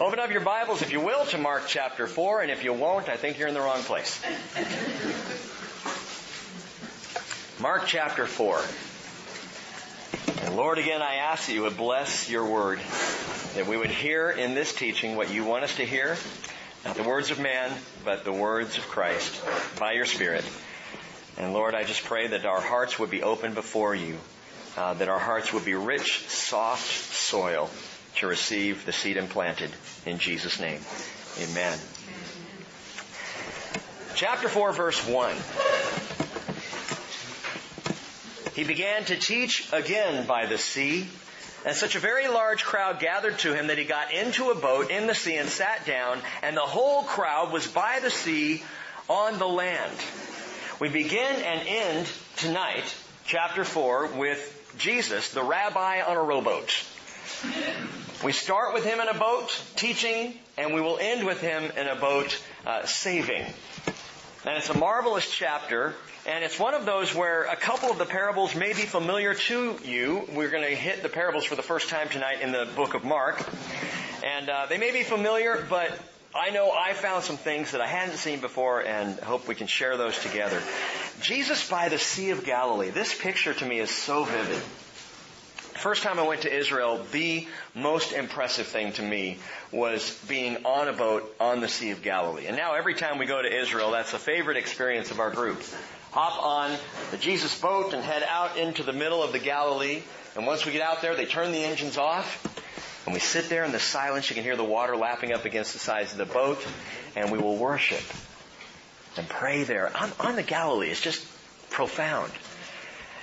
Open up your Bibles, if you will, to Mark chapter 4, and if you won't, I think you're in the wrong place. Mark chapter 4. And Lord, again, I ask that you would bless your word, that we would hear in this teaching what you want us to hear, not the words of man, but the words of Christ by your Spirit. And Lord, I just pray that our hearts would be open before you, uh, that our hearts would be rich, soft soil to receive the seed implanted in Jesus' name. Amen. Chapter 4 verse 1. He began to teach again by the sea, and such a very large crowd gathered to him that he got into a boat in the sea and sat down, and the whole crowd was by the sea on the land. We begin and end tonight, chapter 4, with Jesus, the rabbi on a rowboat. We start with him in a boat teaching, and we will end with him in a boat uh, saving. And it's a marvelous chapter, and it's one of those where a couple of the parables may be familiar to you. We're going to hit the parables for the first time tonight in the book of Mark. And uh, they may be familiar, but I know I found some things that I hadn't seen before and hope we can share those together. Jesus by the Sea of Galilee. This picture to me is so vivid. First time I went to Israel, the most impressive thing to me was being on a boat on the Sea of Galilee. And now every time we go to Israel, that's a favorite experience of our group. Hop on the Jesus boat and head out into the middle of the Galilee. And once we get out there, they turn the engines off. And we sit there in the silence. You can hear the water lapping up against the sides of the boat. And we will worship and pray there on, on the Galilee. It's just profound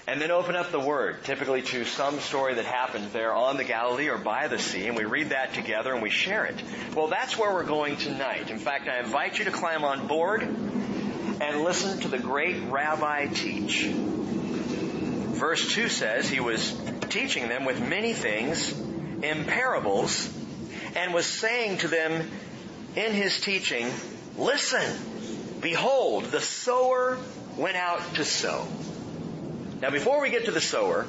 and then open up the Word, typically to some story that happened there on the Galilee or by the sea, and we read that together and we share it. Well, that's where we're going tonight. In fact, I invite you to climb on board and listen to the great rabbi teach. Verse 2 says he was teaching them with many things in parables and was saying to them in his teaching, listen, behold, the sower went out to sow. Now, before we get to the sower,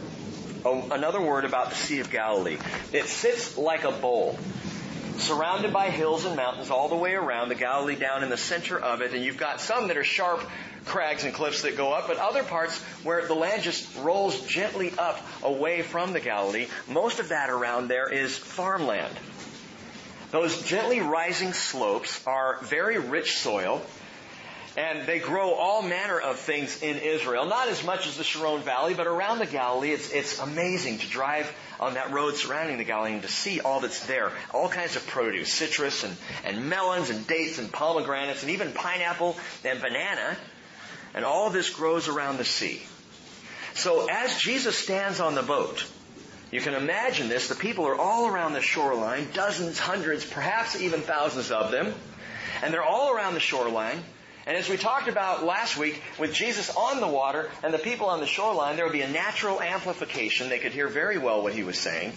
another word about the Sea of Galilee. It sits like a bowl, surrounded by hills and mountains all the way around, the Galilee down in the center of it, and you've got some that are sharp crags and cliffs that go up, but other parts where the land just rolls gently up away from the Galilee. Most of that around there is farmland. Those gently rising slopes are very rich soil, and they grow all manner of things in Israel. Not as much as the Sharon Valley, but around the Galilee, it's, it's amazing to drive on that road surrounding the Galilee and to see all that's there. All kinds of produce, citrus and, and melons and dates and pomegranates and even pineapple and banana. And all of this grows around the sea. So as Jesus stands on the boat, you can imagine this. The people are all around the shoreline, dozens, hundreds, perhaps even thousands of them. And they're all around the shoreline. And as we talked about last week, with Jesus on the water and the people on the shoreline, there would be a natural amplification. They could hear very well what he was saying.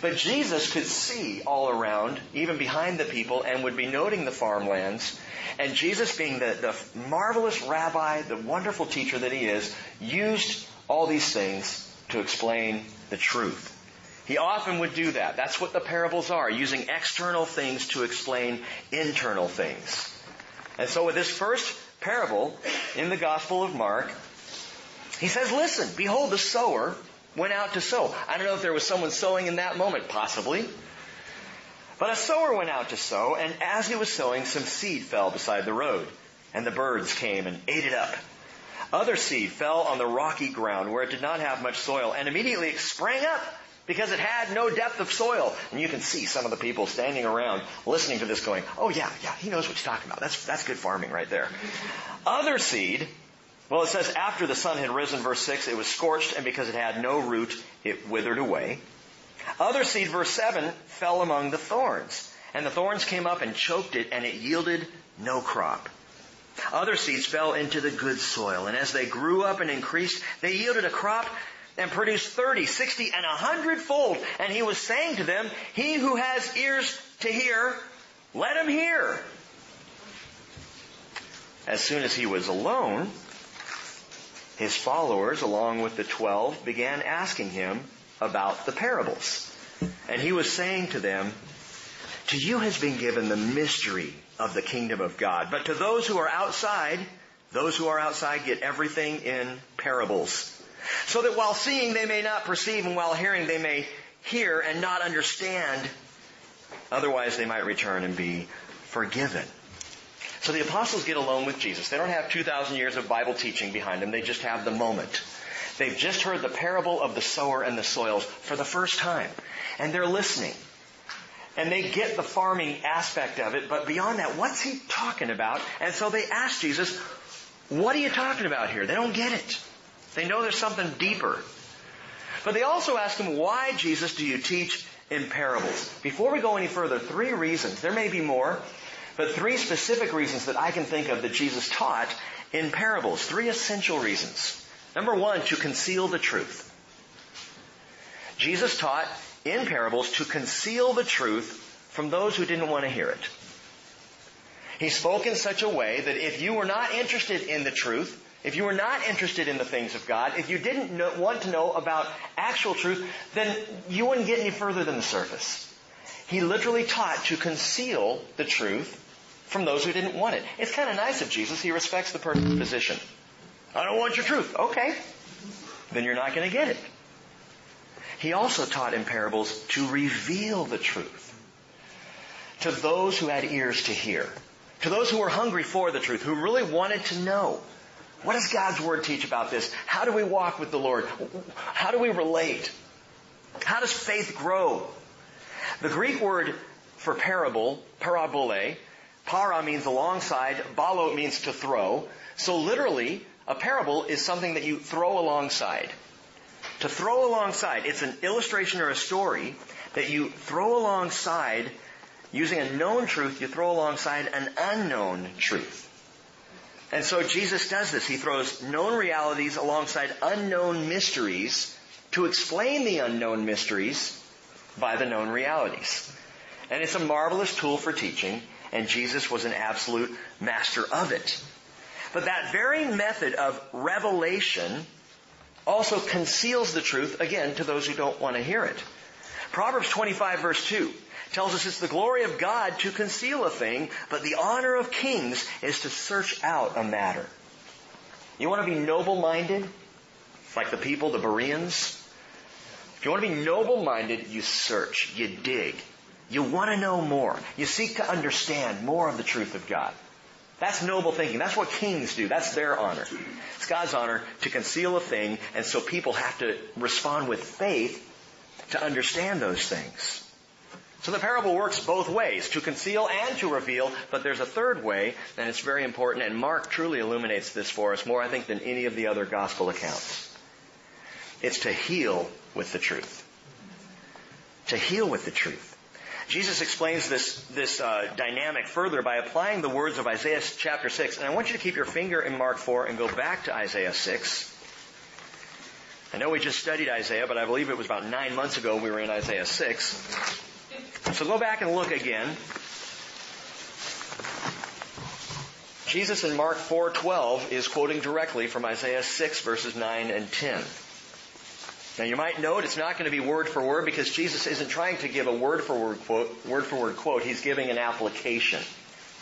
But Jesus could see all around, even behind the people, and would be noting the farmlands. And Jesus, being the, the marvelous rabbi, the wonderful teacher that he is, used all these things to explain the truth. He often would do that. That's what the parables are, using external things to explain internal things. And so with this first parable in the Gospel of Mark, he says, listen, behold, the sower went out to sow. I don't know if there was someone sowing in that moment, possibly. But a sower went out to sow, and as he was sowing, some seed fell beside the road, and the birds came and ate it up. Other seed fell on the rocky ground where it did not have much soil, and immediately it sprang up because it had no depth of soil. And you can see some of the people standing around listening to this going, oh yeah, yeah, he knows what he's talking about. That's, that's good farming right there. Other seed, well it says after the sun had risen, verse 6, it was scorched and because it had no root, it withered away. Other seed, verse 7, fell among the thorns. And the thorns came up and choked it and it yielded no crop. Other seeds fell into the good soil, and as they grew up and increased, they yielded a crop and produced 30, 60, and a hundredfold. And he was saying to them, He who has ears to hear, let him hear. As soon as he was alone, his followers, along with the twelve, began asking him about the parables. And he was saying to them, To you has been given the mystery of the kingdom of God. But to those who are outside, those who are outside get everything in parables. So that while seeing they may not perceive and while hearing they may hear and not understand. Otherwise they might return and be forgiven. So the apostles get alone with Jesus. They don't have 2,000 years of Bible teaching behind them. They just have the moment. They've just heard the parable of the sower and the soils for the first time. And they're listening. And they get the farming aspect of it, but beyond that, what's he talking about? And so they ask Jesus, what are you talking about here? They don't get it. They know there's something deeper. But they also ask him, why, Jesus, do you teach in parables? Before we go any further, three reasons. There may be more, but three specific reasons that I can think of that Jesus taught in parables. Three essential reasons. Number one, to conceal the truth. Jesus taught in parables to conceal the truth from those who didn't want to hear it. He spoke in such a way that if you were not interested in the truth, if you were not interested in the things of God, if you didn't know, want to know about actual truth, then you wouldn't get any further than the surface. He literally taught to conceal the truth from those who didn't want it. It's kind of nice of Jesus. He respects the person's position. I don't want your truth. Okay. Then you're not going to get it. He also taught in parables to reveal the truth to those who had ears to hear, to those who were hungry for the truth, who really wanted to know. What does God's Word teach about this? How do we walk with the Lord? How do we relate? How does faith grow? The Greek word for parable, parabole, para means alongside, balo means to throw. So literally, a parable is something that you throw alongside. To throw alongside, it's an illustration or a story that you throw alongside using a known truth, you throw alongside an unknown truth. And so Jesus does this. He throws known realities alongside unknown mysteries to explain the unknown mysteries by the known realities. And it's a marvelous tool for teaching, and Jesus was an absolute master of it. But that very method of revelation also conceals the truth, again, to those who don't want to hear it. Proverbs 25 verse 2 tells us it's the glory of God to conceal a thing, but the honor of kings is to search out a matter. You want to be noble-minded? Like the people, the Bereans? If you want to be noble-minded, you search, you dig. You want to know more. You seek to understand more of the truth of God. That's noble thinking. That's what kings do. That's their honor. It's God's honor to conceal a thing, and so people have to respond with faith to understand those things. So the parable works both ways, to conceal and to reveal, but there's a third way, and it's very important, and Mark truly illuminates this for us more, I think, than any of the other gospel accounts. It's to heal with the truth. To heal with the truth. Jesus explains this, this uh, dynamic further by applying the words of Isaiah chapter 6. And I want you to keep your finger in Mark 4 and go back to Isaiah 6. I know we just studied Isaiah, but I believe it was about nine months ago we were in Isaiah 6. So go back and look again. Jesus in Mark 4:12 is quoting directly from Isaiah 6 verses 9 and 10. Now you might note it's not going to be word for word because Jesus isn't trying to give a word for word quote, word for word quote. He's giving an application.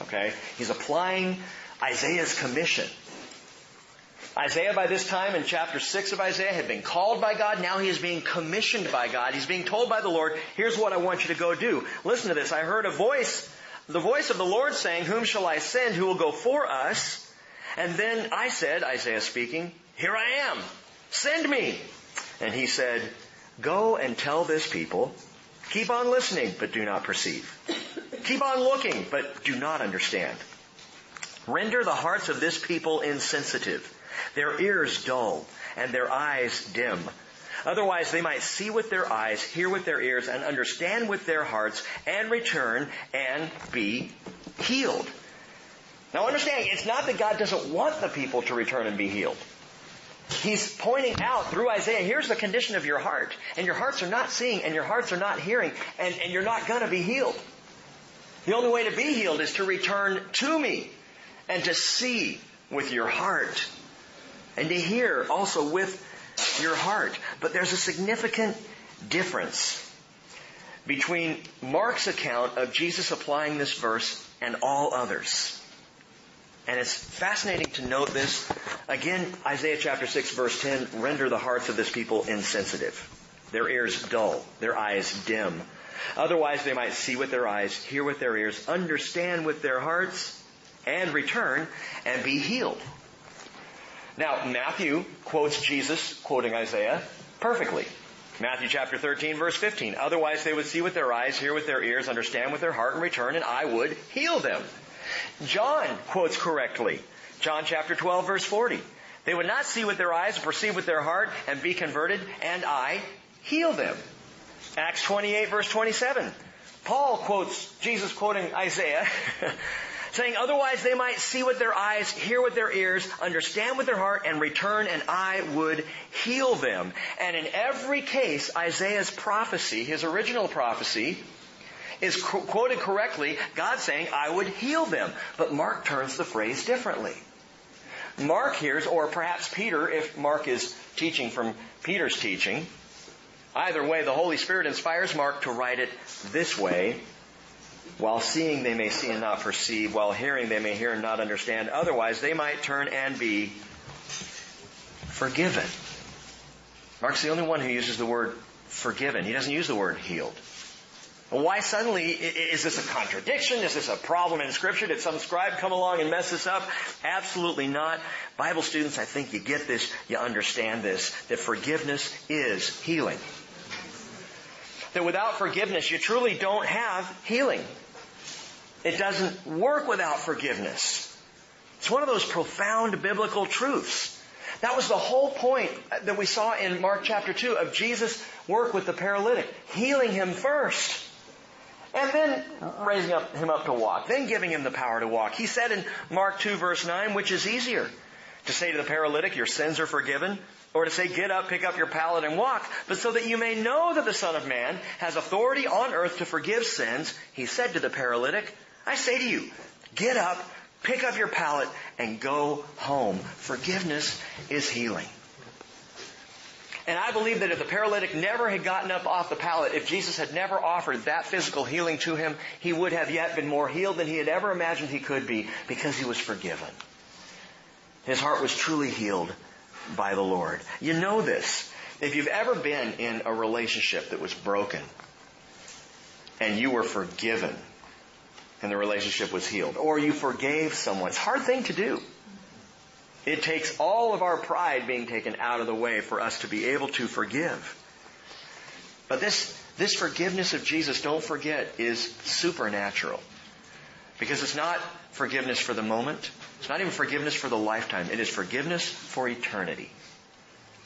Okay? He's applying Isaiah's commission. Isaiah by this time in chapter 6 of Isaiah had been called by God. Now he is being commissioned by God. He's being told by the Lord, here's what I want you to go do. Listen to this. I heard a voice, the voice of the Lord saying, whom shall I send? Who will go for us? And then I said, Isaiah speaking, here I am. Send me. And he said, Go and tell this people, keep on listening, but do not perceive. Keep on looking, but do not understand. Render the hearts of this people insensitive, their ears dull, and their eyes dim. Otherwise they might see with their eyes, hear with their ears, and understand with their hearts, and return and be healed. Now understand, it's not that God doesn't want the people to return and be healed. He's pointing out through Isaiah, here's the condition of your heart. And your hearts are not seeing and your hearts are not hearing and, and you're not going to be healed. The only way to be healed is to return to me and to see with your heart and to hear also with your heart. But there's a significant difference. between Mark's account of Jesus applying this verse and all others. And it's fascinating to note this. Again, Isaiah chapter 6 verse 10, render the hearts of this people insensitive. Their ears dull, their eyes dim. Otherwise they might see with their eyes, hear with their ears, understand with their hearts, and return and be healed. Now, Matthew quotes Jesus, quoting Isaiah, perfectly. Matthew chapter 13 verse 15. Otherwise they would see with their eyes, hear with their ears, understand with their heart, and return, and I would heal them. John quotes correctly. John chapter 12 verse 40. They would not see with their eyes, perceive with their heart, and be converted, and I heal them. Acts 28 verse 27. Paul quotes Jesus quoting Isaiah, saying, otherwise they might see with their eyes, hear with their ears, understand with their heart, and return, and I would heal them. And in every case, Isaiah's prophecy, his original prophecy, is quoted correctly, God saying, I would heal them. But Mark turns the phrase differently. Mark hears, or perhaps Peter, if Mark is teaching from Peter's teaching, either way, the Holy Spirit inspires Mark to write it this way. While seeing, they may see and not perceive. While hearing, they may hear and not understand. Otherwise, they might turn and be forgiven. Mark's the only one who uses the word forgiven. He doesn't use the word healed. Why suddenly is this a contradiction? Is this a problem in scripture? Did some scribe come along and mess this up? Absolutely not. Bible students, I think you get this, you understand this, that forgiveness is healing. That without forgiveness, you truly don't have healing. It doesn't work without forgiveness. It's one of those profound biblical truths. That was the whole point that we saw in Mark chapter 2 of Jesus' work with the paralytic. Healing him first. And then raising up, him up to walk. Then giving him the power to walk. He said in Mark 2 verse 9, which is easier? To say to the paralytic, your sins are forgiven? Or to say, get up, pick up your pallet and walk? But so that you may know that the Son of Man has authority on earth to forgive sins, he said to the paralytic, I say to you, get up, pick up your pallet, and go home. Forgiveness is healing. And I believe that if the paralytic never had gotten up off the pallet, if Jesus had never offered that physical healing to him, he would have yet been more healed than he had ever imagined he could be because he was forgiven. His heart was truly healed by the Lord. You know this. If you've ever been in a relationship that was broken and you were forgiven and the relationship was healed, or you forgave someone, it's a hard thing to do. It takes all of our pride being taken out of the way for us to be able to forgive. But this, this forgiveness of Jesus, don't forget, is supernatural. Because it's not forgiveness for the moment. It's not even forgiveness for the lifetime. It is forgiveness for eternity.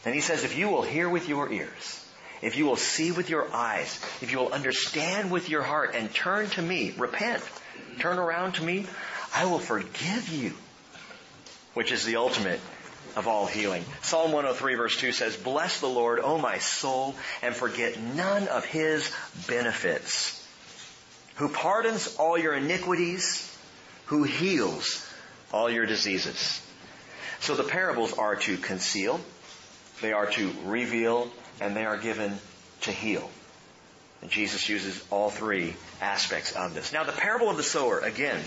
And he says, if you will hear with your ears, if you will see with your eyes, if you will understand with your heart and turn to me, repent, turn around to me, I will forgive you which is the ultimate of all healing. Psalm 103 verse 2 says, Bless the Lord, O my soul, and forget none of his benefits. Who pardons all your iniquities, who heals all your diseases. So the parables are to conceal, they are to reveal, and they are given to heal. And Jesus uses all three aspects of this. Now the parable of the sower, again,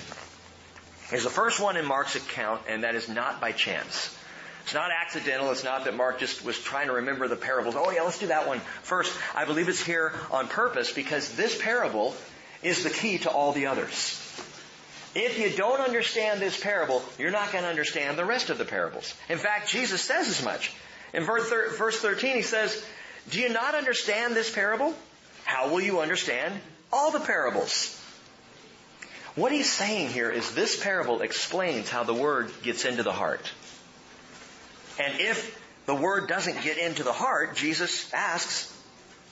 is the first one in Mark's account, and that is not by chance. It's not accidental. It's not that Mark just was trying to remember the parables. Oh yeah, let's do that one first. I believe it's here on purpose because this parable is the key to all the others. If you don't understand this parable, you're not going to understand the rest of the parables. In fact, Jesus says as much. In verse 13, he says, Do you not understand this parable? How will you understand all the parables? What he's saying here is this parable explains how the word gets into the heart. And if the word doesn't get into the heart, Jesus asks,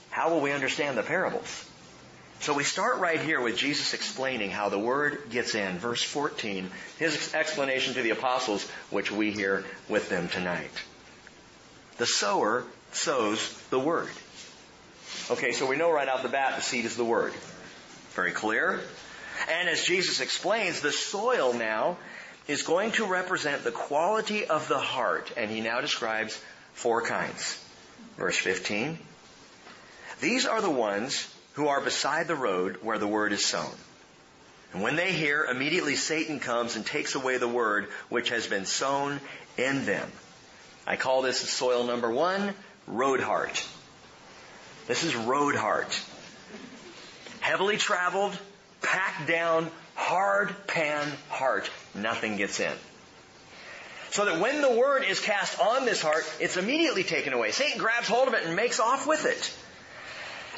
how will we understand the parables? So we start right here with Jesus explaining how the word gets in. Verse 14, his explanation to the apostles, which we hear with them tonight. The sower sows the word. Okay, so we know right out the bat the seed is the word. Very clear. And as Jesus explains, the soil now is going to represent the quality of the heart. And he now describes four kinds. Verse 15. These are the ones who are beside the road where the word is sown. And when they hear, immediately Satan comes and takes away the word which has been sown in them. I call this soil number one, road heart. This is road heart. Heavily traveled, packed down, hard pan heart. Nothing gets in. So that when the word is cast on this heart, it's immediately taken away. Satan grabs hold of it and makes off with it.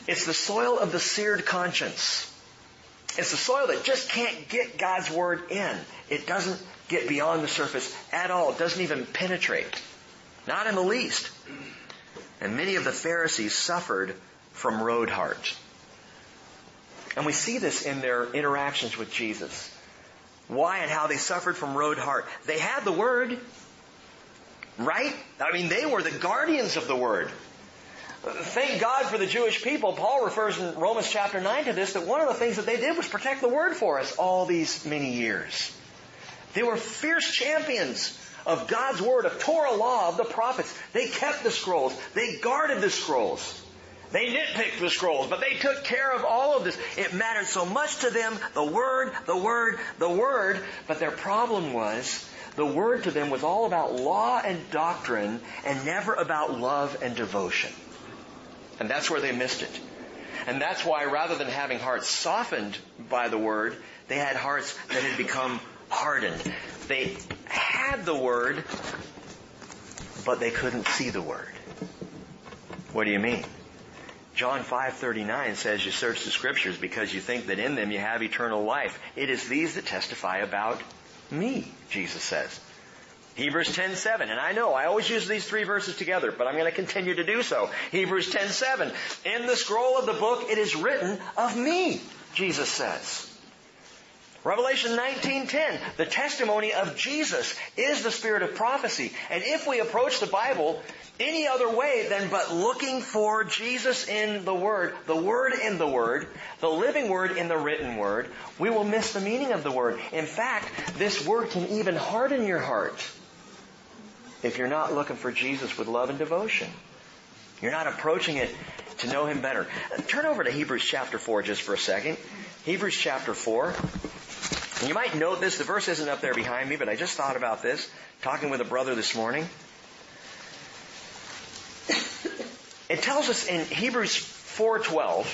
It's the soil of the seared conscience. It's the soil that just can't get God's Word in. It doesn't get beyond the surface at all. It doesn't even penetrate. Not in the least. And many of the Pharisees suffered from road heart. And we see this in their interactions with Jesus. Why and how they suffered from road heart. They had the Word, right? I mean, they were the guardians of the Word. Thank God for the Jewish people. Paul refers in Romans chapter 9 to this, that one of the things that they did was protect the Word for us all these many years. They were fierce champions of God's Word, of Torah law, of the prophets. They kept the scrolls. They guarded the scrolls. They nitpicked the scrolls, but they took care of all of this. It mattered so much to them, the Word, the Word, the Word. But their problem was, the Word to them was all about law and doctrine and never about love and devotion. And that's where they missed it. And that's why rather than having hearts softened by the Word, they had hearts that had become hardened. They had the Word, but they couldn't see the Word. What do you mean? John 5:39 says you search the scriptures because you think that in them you have eternal life. It is these that testify about me, Jesus says. Hebrews 10:7, and I know I always use these three verses together, but I'm going to continue to do so. Hebrews 10:7, in the scroll of the book it is written of me, Jesus says. Revelation 19:10, the testimony of Jesus is the spirit of prophecy. And if we approach the Bible any other way than but looking for Jesus in the Word, the Word in the Word, the living Word in the written Word, we will miss the meaning of the Word. In fact, this Word can even harden your heart if you're not looking for Jesus with love and devotion. You're not approaching it to know Him better. Turn over to Hebrews chapter 4 just for a second. Hebrews chapter 4. And you might note this, the verse isn't up there behind me, but I just thought about this, talking with a brother this morning. It tells us in Hebrews 4:12,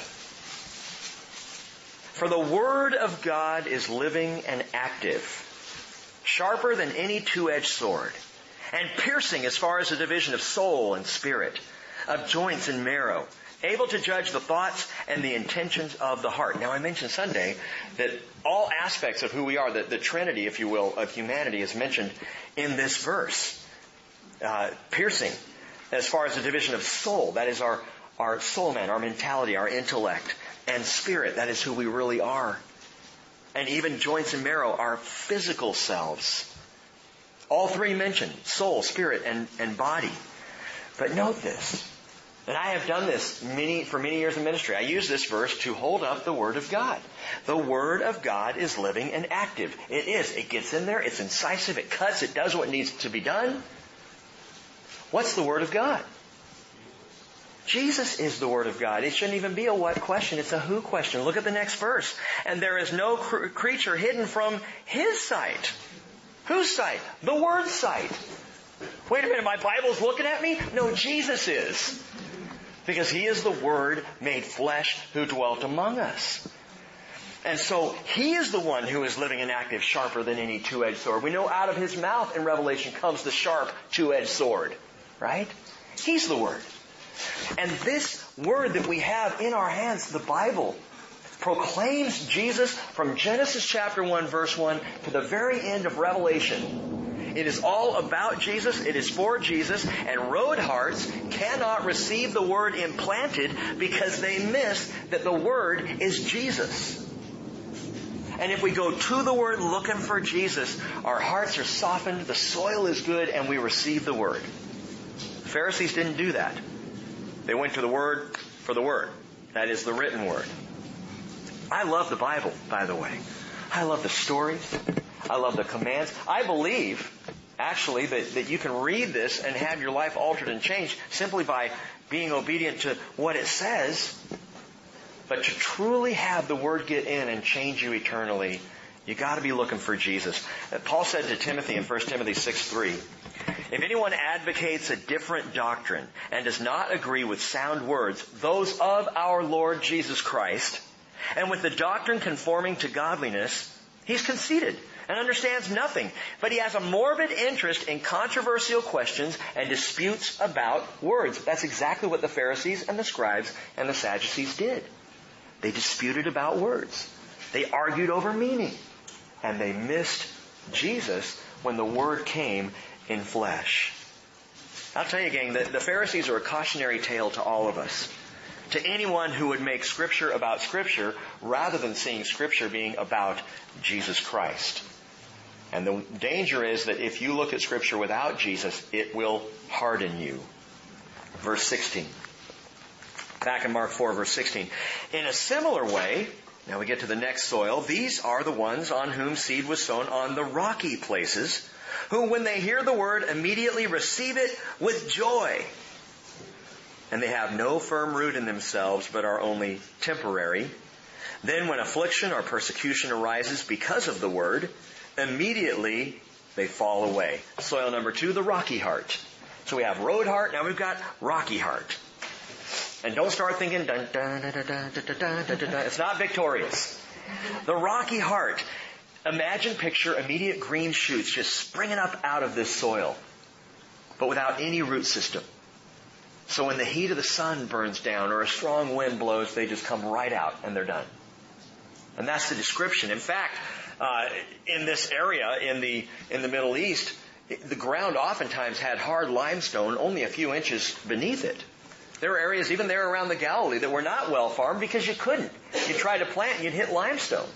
"For the word of God is living and active, sharper than any two-edged sword, and piercing as far as the division of soul and spirit, of joints and marrow, able to judge the thoughts and the intentions of the heart. Now I mentioned Sunday that all aspects of who we are, the, the Trinity, if you will, of humanity is mentioned in this verse. Uh, piercing as far as the division of soul, that is our, our soul man, our mentality, our intellect, and spirit, that is who we really are. And even joints and marrow, our physical selves. All three mentioned, soul, spirit, and, and body. But note this, and I have done this many, for many years in ministry. I use this verse to hold up the Word of God. The Word of God is living and active. It is. It gets in there. It's incisive. It cuts. It does what needs to be done. What's the Word of God? Jesus is the Word of God. It shouldn't even be a what question. It's a who question. Look at the next verse. And there is no cr- creature hidden from His sight. Whose sight? The Word's sight. Wait a minute, my Bible's looking at me? No, Jesus is. Because He is the Word made flesh who dwelt among us. And so He is the one who is living and active, sharper than any two-edged sword. We know out of His mouth in Revelation comes the sharp two-edged sword. Right? He's the Word. And this Word that we have in our hands, the Bible, proclaims Jesus from Genesis chapter 1 verse 1 to the very end of Revelation. It is all about Jesus. It is for Jesus. And road hearts cannot receive the Word implanted because they miss that the Word is Jesus. And if we go to the Word looking for Jesus, our hearts are softened, the soil is good, and we receive the Word. The Pharisees didn't do that. They went to the Word for the Word. That is the written Word. I love the Bible, by the way. I love the stories. I love the commands. I believe, actually, that, that you can read this and have your life altered and changed simply by being obedient to what it says. But to truly have the Word get in and change you eternally, you gotta be looking for Jesus. Paul said to Timothy in 1 Timothy 6 3, if anyone advocates a different doctrine and does not agree with sound words, those of our Lord Jesus Christ, and with the doctrine conforming to godliness, he's conceited and understands nothing, but he has a morbid interest in controversial questions and disputes about words. That's exactly what the Pharisees and the scribes and the Sadducees did. They disputed about words. They argued over meaning. And they missed Jesus when the Word came in flesh. I'll tell you, gang, the, the Pharisees are a cautionary tale to all of us. To anyone who would make Scripture about Scripture rather than seeing Scripture being about Jesus Christ. And the danger is that if you look at Scripture without Jesus, it will harden you. Verse 16. Back in Mark 4, verse 16. In a similar way, now we get to the next soil. These are the ones on whom seed was sown on the rocky places, who when they hear the word immediately receive it with joy. And they have no firm root in themselves, but are only temporary. Then when affliction or persecution arises because of the word, immediately they fall away. Soil number two, the rocky heart. So we have road heart, now we've got rocky heart. And don't start thinking, dun, dun, dun, dun, dun, dun, dun, dun, it's not victorious. The rocky heart. Imagine, picture immediate green shoots just springing up out of this soil, but without any root system. So when the heat of the sun burns down or a strong wind blows, they just come right out and they're done. And that's the description. In fact, uh, in this area in the in the Middle East, the ground oftentimes had hard limestone only a few inches beneath it. There were areas even there around the Galilee that were not well farmed because you couldn't. You tried to plant and you'd hit limestone.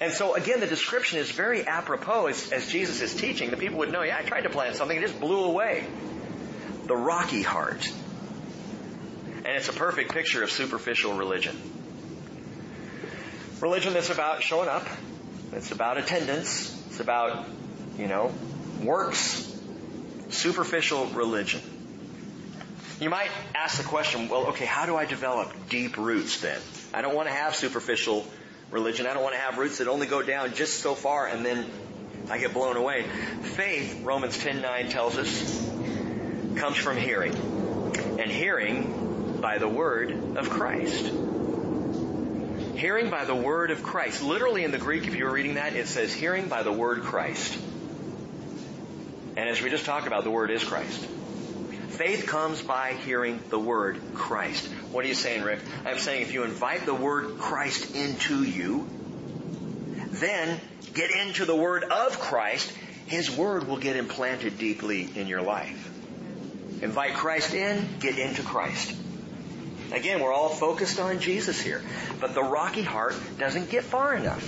And so again, the description is very apropos as, as Jesus is teaching. The people would know, yeah, I tried to plant something, it just blew away. The rocky heart. And it's a perfect picture of superficial religion. Religion that's about showing up, it's about attendance, it's about, you know, works, superficial religion. You might ask the question, well, okay, how do I develop deep roots then? I don't want to have superficial religion. I don't want to have roots that only go down just so far and then I get blown away. Faith, Romans 10:9 tells us, comes from hearing. And hearing by the word of Christ. Hearing by the word of Christ. Literally in the Greek, if you were reading that, it says hearing by the word Christ. And as we just talked about, the word is Christ. Faith comes by hearing the word Christ. What are you saying, Rick? I'm saying if you invite the word Christ into you, then get into the word of Christ, His word will get implanted deeply in your life. Invite Christ in, get into Christ. Again, we're all focused on Jesus here. But the rocky heart doesn't get far enough.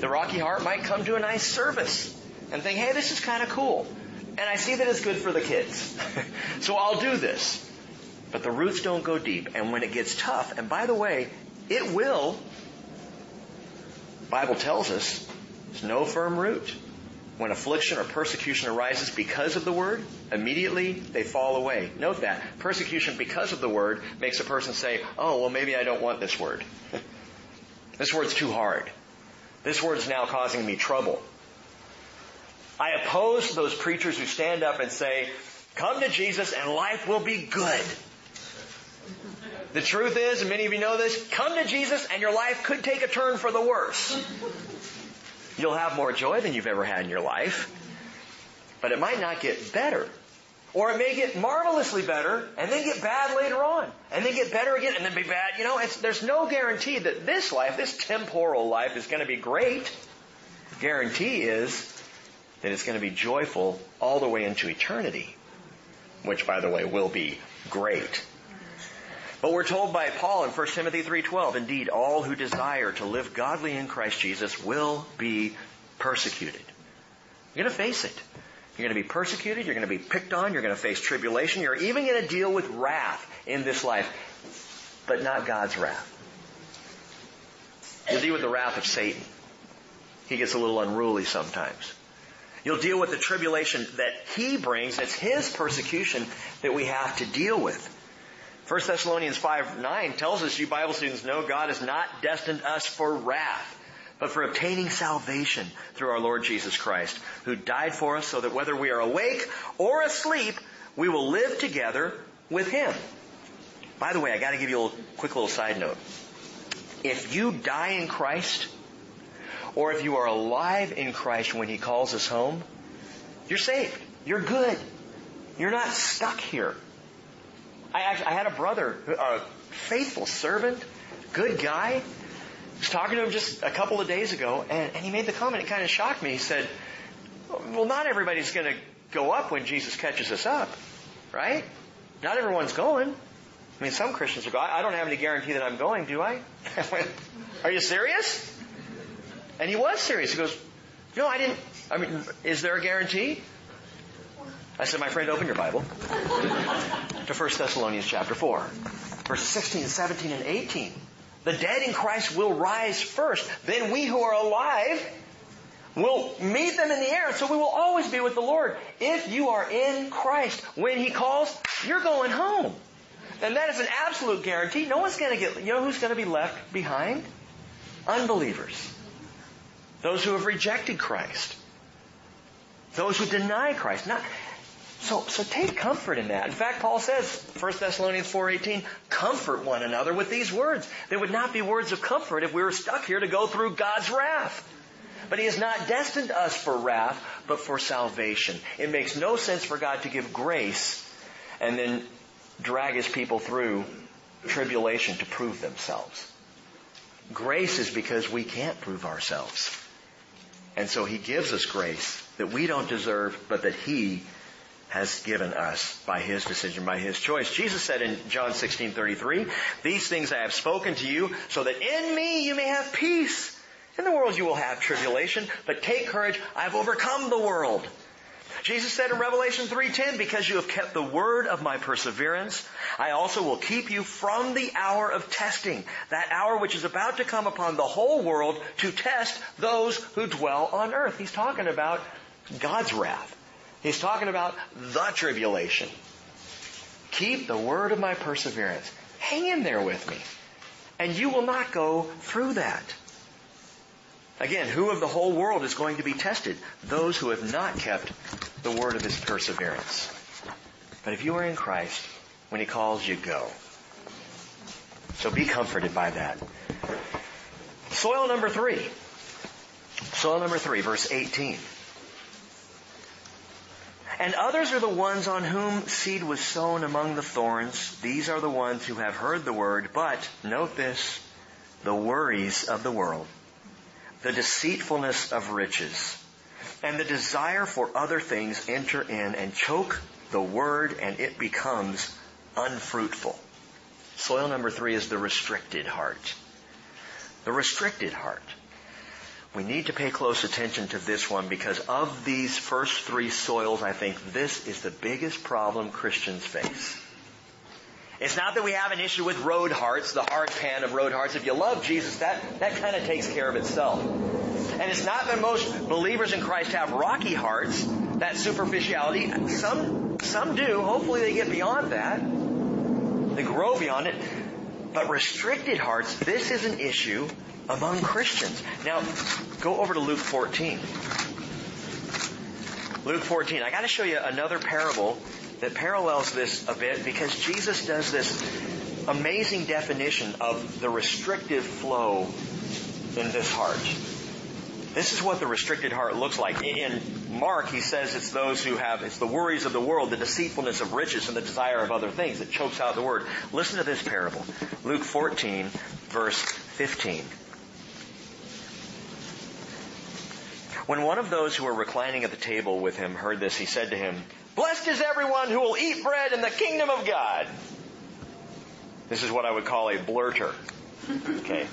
The rocky heart might come to a nice service and think, hey, this is kind of cool. And I see that it's good for the kids. so I'll do this. But the roots don't go deep. And when it gets tough, and by the way, it will, Bible tells us, there's no firm root. When affliction or persecution arises because of the word, immediately they fall away. Note that. Persecution because of the word makes a person say, oh, well maybe I don't want this word. this word's too hard. This word's now causing me trouble. I oppose those preachers who stand up and say, come to Jesus and life will be good. The truth is, and many of you know this, come to Jesus and your life could take a turn for the worse. You'll have more joy than you've ever had in your life, but it might not get better. Or it may get marvelously better and then get bad later on. And then get better again and then be bad. You know, there's no guarantee that this life, this temporal life is going to be great. The guarantee is that it's going to be joyful all the way into eternity, which by the way will be great. But we're told by Paul in 1 Timothy 3:12, indeed all who desire to live godly in Christ Jesus will be persecuted. You're going to face it. You're going to be persecuted, you're going to be picked on, you're going to face tribulation, you're even going to deal with wrath in this life, but not God's wrath. You'll deal with the wrath of Satan. He gets a little unruly sometimes. You'll deal with the tribulation that he brings. It's his persecution that we have to deal with. 1 Thessalonians 5 9 tells us, you Bible students know God has not destined us for wrath, but for obtaining salvation through our Lord Jesus Christ, who died for us so that whether we are awake or asleep, we will live together with Him. By the way, I gotta give you a quick little side note. If you die in Christ, or if you are alive in Christ when He calls us home, you're saved. You're good. You're not stuck here. I actually, I had a brother, a faithful servant, good guy. I was talking to him just a couple of days ago, and, and he made the comment. It kind of shocked me. He said, "Well, not everybody's going to go up when Jesus catches us up, right? Not everyone's going. I mean, some Christians are going. I don't have any guarantee that I'm going, do I? are you serious? And he was serious. He goes, no, I didn't. I mean, is there a guarantee? I said, my friend, open your Bible to 1 Thessalonians chapter 4, verses 16, 17, and 18. The dead in Christ will rise first. Then we who are alive will meet them in the air. So we will always be with the Lord. If you are in Christ, when He calls, you're going home. And that is an absolute guarantee. No one's going to get, you know who's going to be left behind? Unbelievers. Those who have rejected Christ. Those who deny Christ. Not, so, so take comfort in that. In fact, Paul says, 1 Thessalonians 4.18, comfort one another with these words. They would not be words of comfort if we were stuck here to go through God's wrath. But He has not destined us for wrath, but for salvation. It makes no sense for God to give grace and then drag His people through tribulation to prove themselves. Grace is because we can't prove ourselves. And so He gives us grace that we don't deserve, but that He has given us by His decision, by His choice. Jesus said in John 16, 33, These things I have spoken to you, so that in me you may have peace. In the world you will have tribulation, but take courage, I have overcome the world. Jesus said in Revelation 3:10, because you have kept the word of my perseverance, I also will keep you from the hour of testing, that hour which is about to come upon the whole world to test those who dwell on earth. He's talking about God's wrath. He's talking about the tribulation. Keep the word of my perseverance. Hang in there with me. And you will not go through that. Again, who of the whole world is going to be tested? Those who have not kept the word of his perseverance. But if you are in Christ, when he calls you, go. So be comforted by that. Soil number three. Soil number three, verse 18. And others are the ones on whom seed was sown among the thorns. These are the ones who have heard the word, but, note this, the worries of the world, the deceitfulness of riches, and the desire for other things enter in and choke the word and it becomes unfruitful. Soil number three is the restricted heart. The restricted heart. We need to pay close attention to this one because of these first three soils, I think this is the biggest problem Christians face. It's not that we have an issue with road hearts, the hard pan of road hearts. If you love Jesus, that, that kind of takes care of itself. And it's not that most believers in Christ have rocky hearts, that superficiality. Some, some do. Hopefully they get beyond that. They grow beyond it. But restricted hearts, this is an issue among Christians. Now, go over to Luke 14. Luke 14. I gotta show you another parable that parallels this a bit because Jesus does this amazing definition of the restrictive flow in this heart. This is what the restricted heart looks like. In Mark, he says it's those who have, it's the worries of the world, the deceitfulness of riches, and the desire of other things that chokes out the word. Listen to this parable. Luke 14, verse 15. When one of those who were reclining at the table with him heard this, he said to him, Blessed is everyone who will eat bread in the kingdom of God. This is what I would call a blurter. Okay.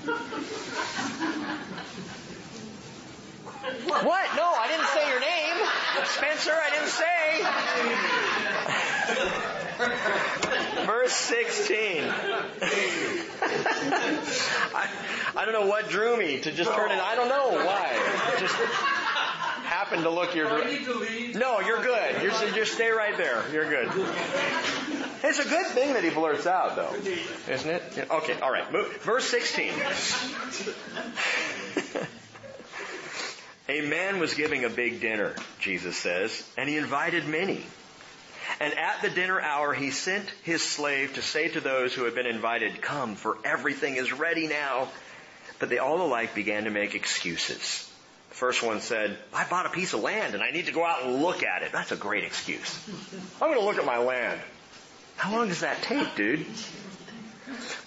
What? No, I didn't say your name. Spencer, I didn't say. Verse 16. I, I don't know what drew me to just turn it. I don't know why. Just, happened to look your Do I need to leave? No, you're good. You're, just stay right there. You're good. It's a good thing that he blurts out, though, isn't it? Okay, all right. Move. Verse 16. a man was giving a big dinner, Jesus says, and he invited many. And at the dinner hour, he sent his slave to say to those who had been invited, Come, for everything is ready now. But they all alike began to make excuses. The first one said, I bought a piece of land and I need to go out and look at it. That's a great excuse. I'm going to look at my land. How long does that take, dude?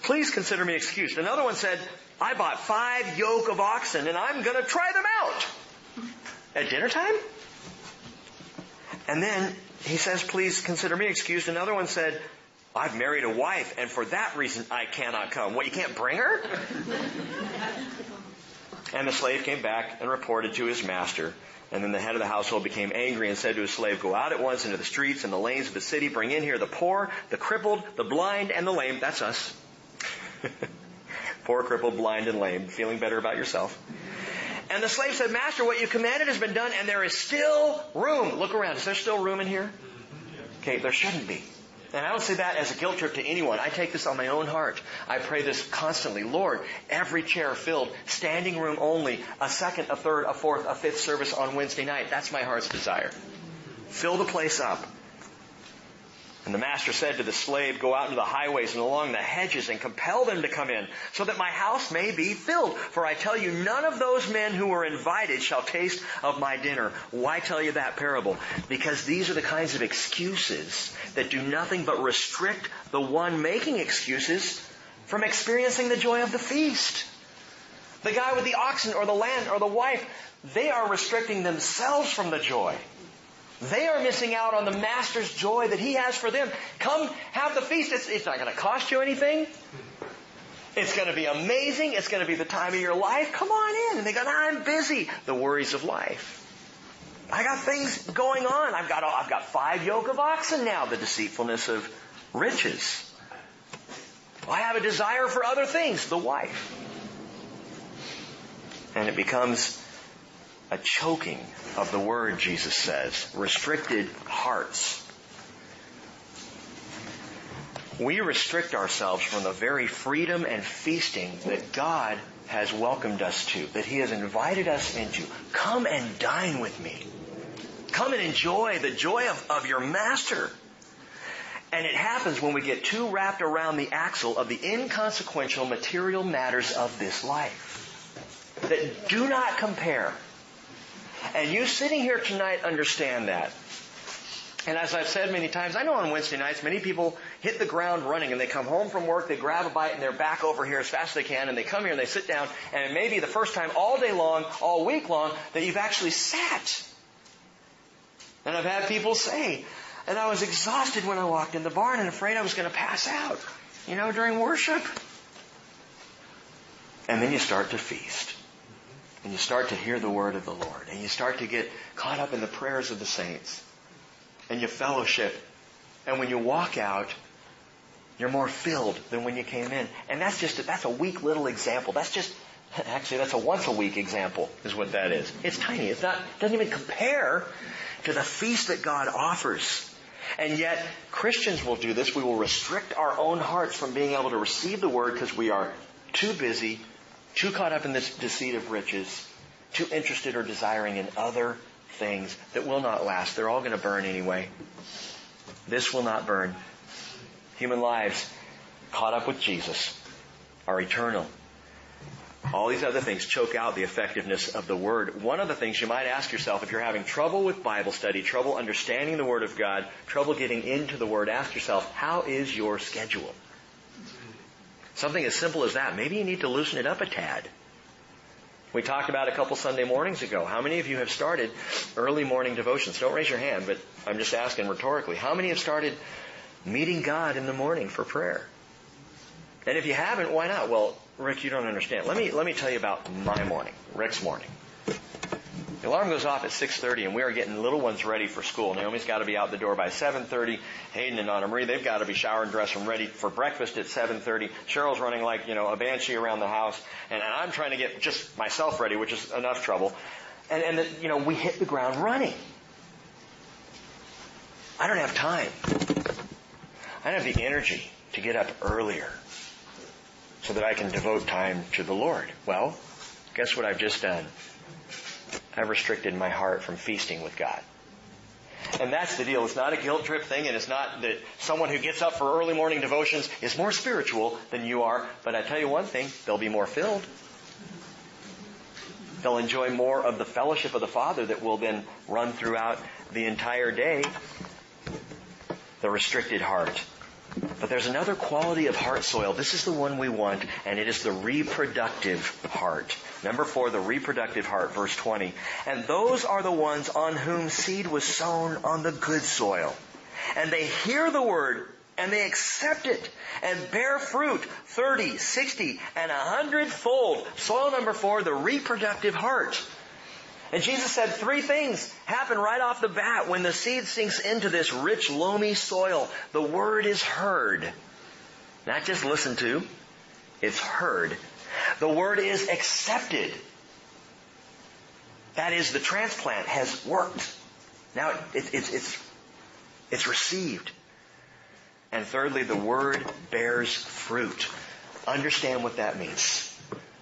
Please consider me excused. Another one said, I bought five yoke of oxen and I'm going to try them out. At dinner time? And then he says, please consider me excused. Another one said, I've married a wife and for that reason I cannot come. What, you can't bring her? And the slave came back and reported to his master. And then the head of the household became angry and said to his slave, Go out at once into the streets and the lanes of the city, bring in here the poor, the crippled, the blind, and the lame. That's us. poor, crippled, blind, and lame. Feeling better about yourself. And the slave said, Master, what you commanded has been done, and there is still room. Look around. Is there still room in here? Okay, there shouldn't be. And I don't say that as a guilt trip to anyone. I take this on my own heart. I pray this constantly. Lord, every chair filled, standing room only, a second, a third, a fourth, a fifth service on Wednesday night. That's my heart's desire. Fill the place up. And the master said to the slave, Go out into the highways and along the hedges and compel them to come in, so that my house may be filled. For I tell you, none of those men who were invited shall taste of my dinner. Why tell you that parable? Because these are the kinds of excuses that do nothing but restrict the one making excuses from experiencing the joy of the feast. The guy with the oxen or the land or the wife, they are restricting themselves from the joy. They are missing out on the Master's joy that He has for them. Come have the feast. It's, it's not going to cost you anything. It's going to be amazing. It's going to be the time of your life. Come on in. And they go, I'm busy. The worries of life. I got things going on. I've got, I've got five yoke of oxen now. The deceitfulness of riches. I have a desire for other things. The wife. And it becomes a choking of the word, Jesus says. Restricted hearts. We restrict ourselves from the very freedom and feasting that God has welcomed us to, that He has invited us into. Come and dine with me. Come and enjoy the joy of, of your Master. And it happens when we get too wrapped around the axle of the inconsequential material matters of this life that do not compare and you sitting here tonight understand that. And as I've said many times, I know on Wednesday nights many people hit the ground running and they come home from work, they grab a bite and they're back over here as fast as they can and they come here and they sit down and it may be the first time all day long, all week long that you've actually sat. And I've had people say, and I was exhausted when I walked in the barn and afraid I was going to pass out, you know, during worship. And then you start to feast and you start to hear the word of the Lord and you start to get caught up in the prayers of the saints and you fellowship. And when you walk out, you're more filled than when you came in. And that's just, a, that's a weak little example. That's just, actually that's a once a week example is what that is. It's tiny. It's not, doesn't even compare to the feast that God offers. And yet, Christians will do this. We will restrict our own hearts from being able to receive the word because we are too busy too caught up in this deceit of riches, too interested or desiring in other things that will not last. They're all going to burn anyway. This will not burn. Human lives caught up with Jesus are eternal. All these other things choke out the effectiveness of the Word. One of the things you might ask yourself if you're having trouble with Bible study, trouble understanding the Word of God, trouble getting into the Word, ask yourself, how is your schedule? Something as simple as that. Maybe you need to loosen it up a tad. We talked about a couple Sunday mornings ago. How many of you have started early morning devotions? Don't raise your hand, but I'm just asking rhetorically. How many have started meeting God in the morning for prayer? And if you haven't, why not? Well, Rick, you don't understand. Let me, let me tell you about my morning, Rick's morning. The alarm goes off at 6.30 and we are getting little ones ready for school. Naomi's got to be out the door by 7.30. Hayden and Anna Marie, they've got to be showered and dressed and ready for breakfast at 7.30. Cheryl's running like, you know, a banshee around the house. And I'm trying to get just myself ready, which is enough trouble. and, and the, you know, we hit the ground running. I don't have time. I don't have the energy to get up earlier so that I can devote time to the Lord. Well, guess what I've just done? I've restricted my heart from feasting with God. And that's the deal. It's not a guilt trip thing, and it's not that someone who gets up for early morning devotions is more spiritual than you are. But I tell you one thing, they'll be more filled. They'll enjoy more of the fellowship of the Father that will then run throughout the entire day. The restricted heart. But there's another quality of heart soil. This is the one we want, and it is the reproductive heart. Number four, the reproductive heart, verse 20. And those are the ones on whom seed was sown on the good soil. And they hear the word, and they accept it, and bear fruit 30, 60, and a hundredfold. Soil number four, the reproductive heart. And Jesus said three things happen right off the bat when the seed sinks into this rich, loamy soil. The word is heard. Not just listened to, it's heard. The word is accepted. That is, the transplant has worked. Now it, it's, it's, it's received. And thirdly, the word bears fruit. Understand what that means.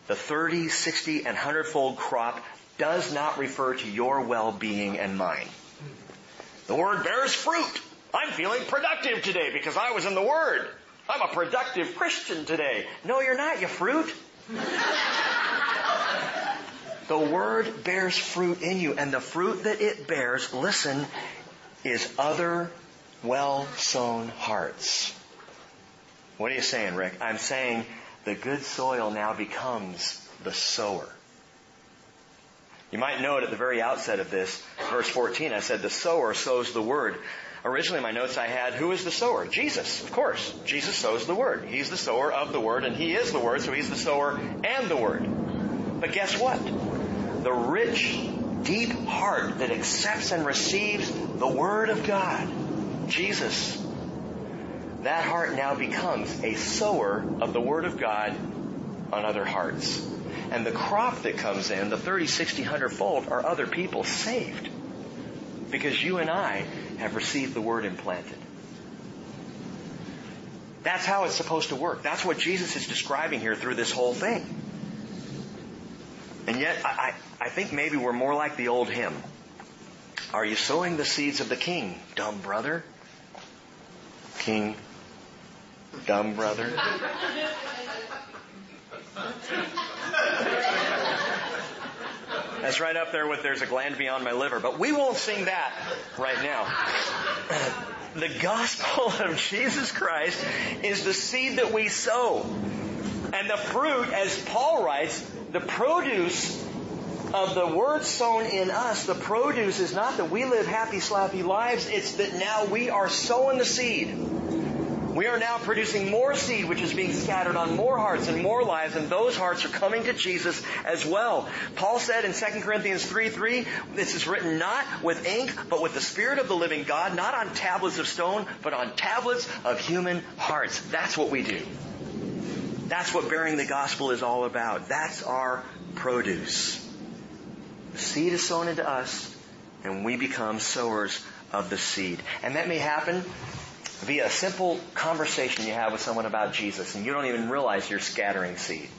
The 30, 60, and 100 fold crop does not refer to your well-being and mine. The word bears fruit. I'm feeling productive today because I was in the Word. I'm a productive Christian today. No, you're not, you fruit. the Word bears fruit in you, and the fruit that it bears, listen, is other well-sown hearts. What are you saying, Rick? I'm saying the good soil now becomes the sower. You might note at the very outset of this, verse 14, I said the sower sows the word. Originally in my notes I had, who is the sower? Jesus, of course. Jesus sows the word. He's the sower of the word and he is the word, so he's the sower and the word. But guess what? The rich, deep heart that accepts and receives the word of God, Jesus, that heart now becomes a sower of the word of God on other hearts. And the crop that comes in, the 30, 60, 100 fold, are other people saved. Because you and I have received the word implanted. That's how it's supposed to work. That's what Jesus is describing here through this whole thing. And yet, I, I think maybe we're more like the old hymn. Are you sowing the seeds of the king, dumb brother? King, dumb brother? That's right up there with there's a gland beyond my liver. But we won't sing that right now. The gospel of Jesus Christ is the seed that we sow. And the fruit, as Paul writes, the produce of the word sown in us, the produce is not that we live happy, slappy lives, it's that now we are sowing the seed. We are now producing more seed which is being scattered on more hearts and more lives, and those hearts are coming to Jesus as well. Paul said in 2 Corinthians 3 3, this is written not with ink, but with the Spirit of the living God, not on tablets of stone, but on tablets of human hearts. That's what we do. That's what bearing the gospel is all about. That's our produce. The seed is sown into us, and we become sowers of the seed. And that may happen via a simple conversation you have with someone about Jesus and you don't even realize you're scattering seed.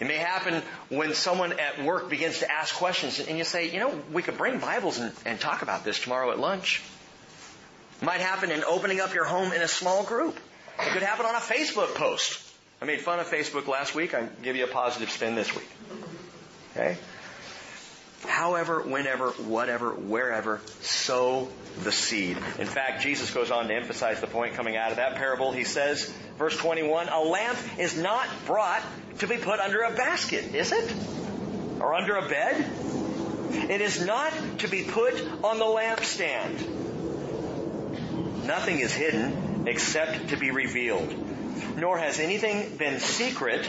It may happen when someone at work begins to ask questions and you say, you know, we could bring Bibles and, and talk about this tomorrow at lunch. It might happen in opening up your home in a small group. It could happen on a Facebook post. I made fun of Facebook last week. I give you a positive spin this week. Okay? However, whenever, whatever, wherever, sow the seed. In fact, Jesus goes on to emphasize the point coming out of that parable. He says, verse 21, a lamp is not brought to be put under a basket, is it? Or under a bed? It is not to be put on the lampstand. Nothing is hidden except to be revealed. Nor has anything been secret